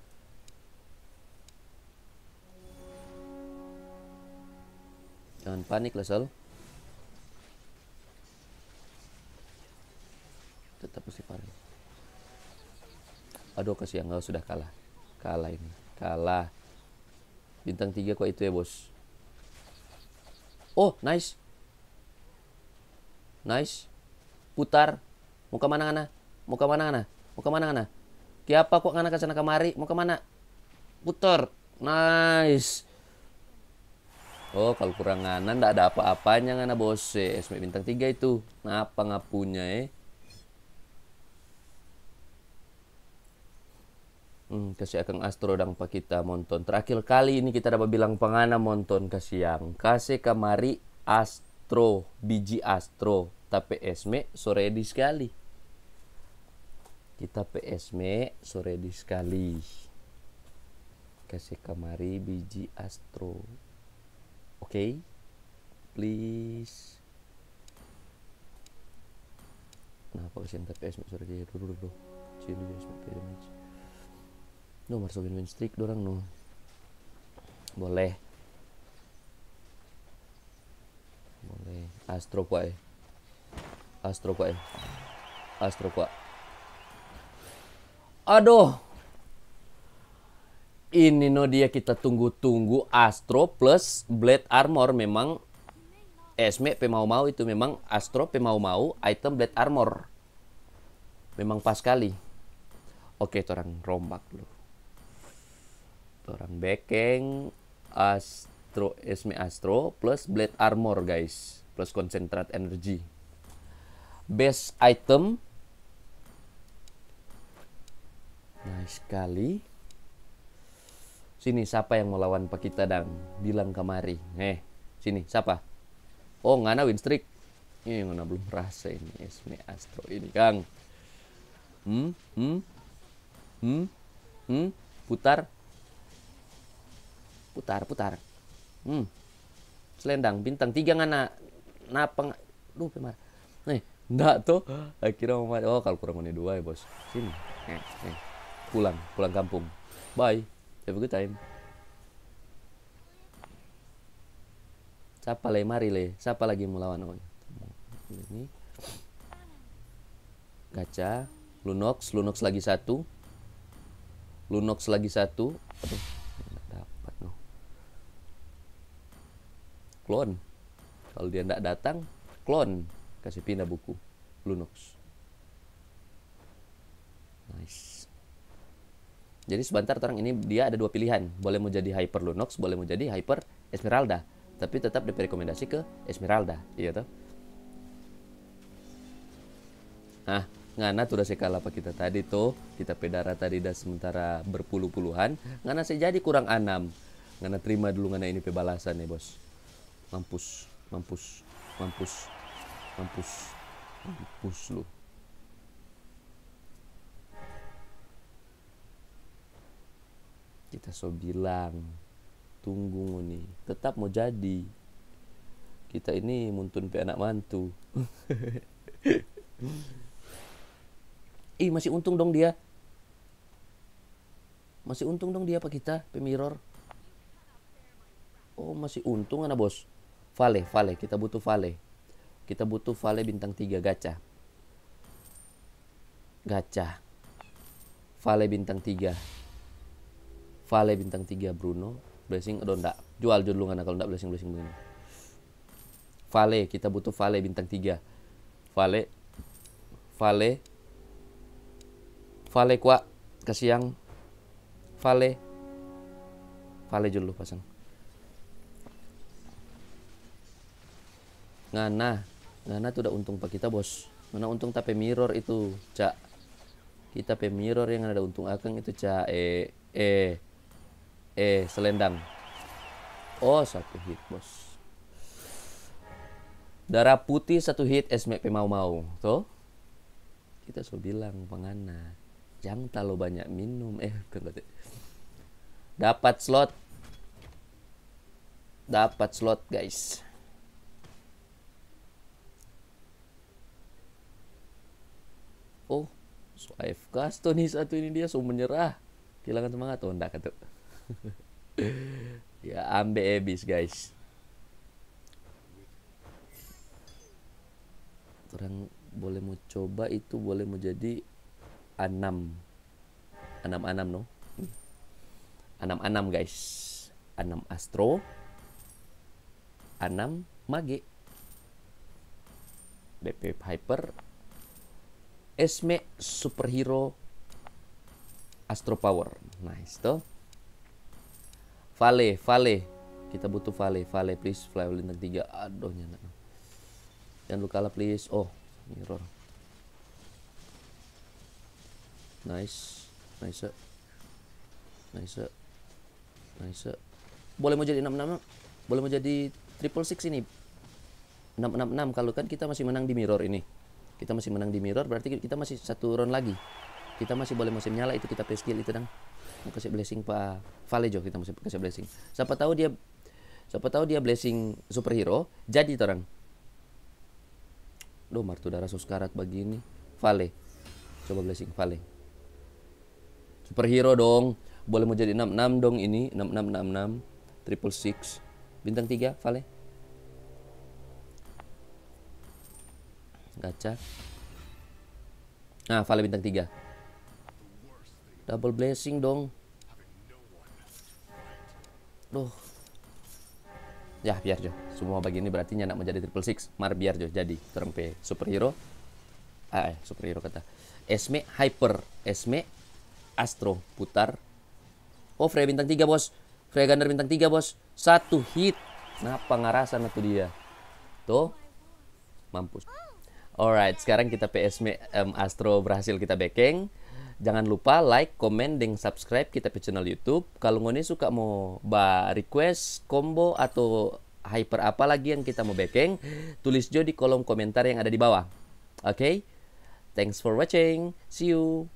jangan panik lah selalu tetap mesti aduh kasih yang sudah kalah. Kalah ini. Kalah. Bintang tiga kok itu ya bos? Oh nice. Nice. Putar. Mau ke mana ngana? Mau ke mana ngana? Mau ke mana ngana? Kiapa kok ngana ke sana kemari? Mau ke mana putar. Nice. Oh, kalau kurang ngana ndak ada apa-apanya ngana bos. Esme bintang 3 itu. Ngapa ngapunya eh? Hmm, kasih akan Astro dan Pak kita monton. Terakhir kali ini kita dapat bilang pengana monton kasih yang. Kasih kamari Astro, biji Astro. Tapi Esme sore di sekali. Kita PSme sore di sekali. Kasih kamari biji Astro. Oke. Okay? Please. Kenapa kasih TPS sore di dulu dulu. Cili damage. No, masukin win streak dorang no. Boleh. Boleh. Astro kuat eh. Astro kuat eh. Astro kuat. Aduh. Ini no dia kita tunggu-tunggu Astro plus Blade Armor memang Esme pe mau-mau itu memang Astro pe mau-mau item Blade Armor. Memang pas sekali. Oke, orang rombak dulu orang Bekeng Astro Esme Astro plus Blade Armor guys. Plus konsentrat energi. Best item. Nice sekali. Sini siapa yang melawan Pak kita dan bilang kemari eh sini siapa? Oh ngana win streak. Ini ngana belum rasa ini Esme Astro ini Kang. Hmm hmm hmm hmm putar putar putar. Hmm. Selendang bintang tiga ngana napa duh pemar nih ndak tuh. Akhirnya mau oh kalau kurang ini dua ya bos. Sini. Eh, eh. pulang pulang kampung. Bye. Have a good time. Siapa le? Mari le. Siapa lagi mau lawan oh ini. Gacha. Lunox. Lunox lagi satu. Lunox lagi satu. Aduh clone kalau dia tidak datang clone kasih pindah buku Lunox. Nice. Jadi sebentar terang ini dia ada dua pilihan. Boleh mau jadi hyper Lunox boleh mau jadi hyper Esmeralda. Tapi tetap rekomendasi ke Esmeralda iya toh? Nah ngana tuh udah sekala apa kita tadi tuh kita pedara tadi dah sementara berpuluh-puluhan. Ngana saya jadi kurang enam. Ngana terima dulu ngana ini pebalasan nih bos mampus mampus mampus mampus mampus lu. Kita so bilang tunggu nih tetap mau jadi. Kita ini muntun pe anak mantu. Ih masih untung dong dia. Masih untung dong dia apa kita pemiror oh masih untung anak bos Vale, Vale, kita butuh Vale. Kita butuh Vale bintang 3 gacha. Gacha. Vale bintang 3. Vale bintang 3 Bruno. Blessing atau enggak? Jual dulu kan kalau enggak blessing blessing begini. Vale, kita butuh Vale bintang 3. Vale. Vale. Vale kuat. Kasih yang Vale. Vale dulu pasang. Ngana. Ngana tuh udah untung pak kita bos. Mana untung tapi mirror itu cak. Kita pe mirror yang ada untung akan itu cak. Eh eh eh selendang. Oh satu hit bos. Darah putih satu hit SMP mau mau tuh. Kita sudah bilang pengana jangan terlalu banyak minum. Eh dapat slot. Dapat slot guys oh so AFK nih satu ini dia so menyerah. Kehilangan semangat. Oh enggak kata ya ambe ebis guys. Orang boleh mau coba itu boleh mau jadi enam. Enam enam no? Enam enam guys. Enam astro. Enam mage. BP hyper Esme superhero Astro Power. Nice tuh. Vale, Vale. Kita butuh Vale, Vale please. Bintang 3. Aduh nyana. Jangan lu kalah please. Oh, mirror. Nice. Nice. Nice. Nice. Boleh mau jadi 66 boleh mau jadi triple six ini 666 kalau kan kita masih menang di mirror ini kita masih menang di mirror berarti kita masih satu round lagi. Kita masih boleh masih menyala itu kita play skill itu dong kasih blessing pak Valejo kita masih kasih blessing. Siapa tahu dia siapa tahu dia blessing superhero jadi orang Duh martu darah suskarat begini. Vale. Coba blessing Vale. Superhero dong. Boleh mau jadi 66 dong ini. 6666 triple six. Bintang tiga Vale gacha nah Vale bintang tiga double blessing dong Duh. Ya biar Jo. Semua begini berarti nak menjadi triple six. Mar biar Jo jadi terempe superhero. Ah, eh, superhero kata. Esme Hyper. Esme Astro putar. Oh, Freya bintang tiga bos. Freya Gunner bintang 3 bos. Satu hit. Kenapa ngarasan itu dia? Tuh. Mampus. Alright, sekarang kita PSM um, Astro berhasil kita backing. Jangan lupa like, comment, dan subscribe kita ke channel YouTube. Kalau ngoni suka mau ba request, combo atau hyper apa lagi yang kita mau backing, tulis jo di kolom komentar yang ada di bawah. Oke? Okay? Thanks for watching. See you.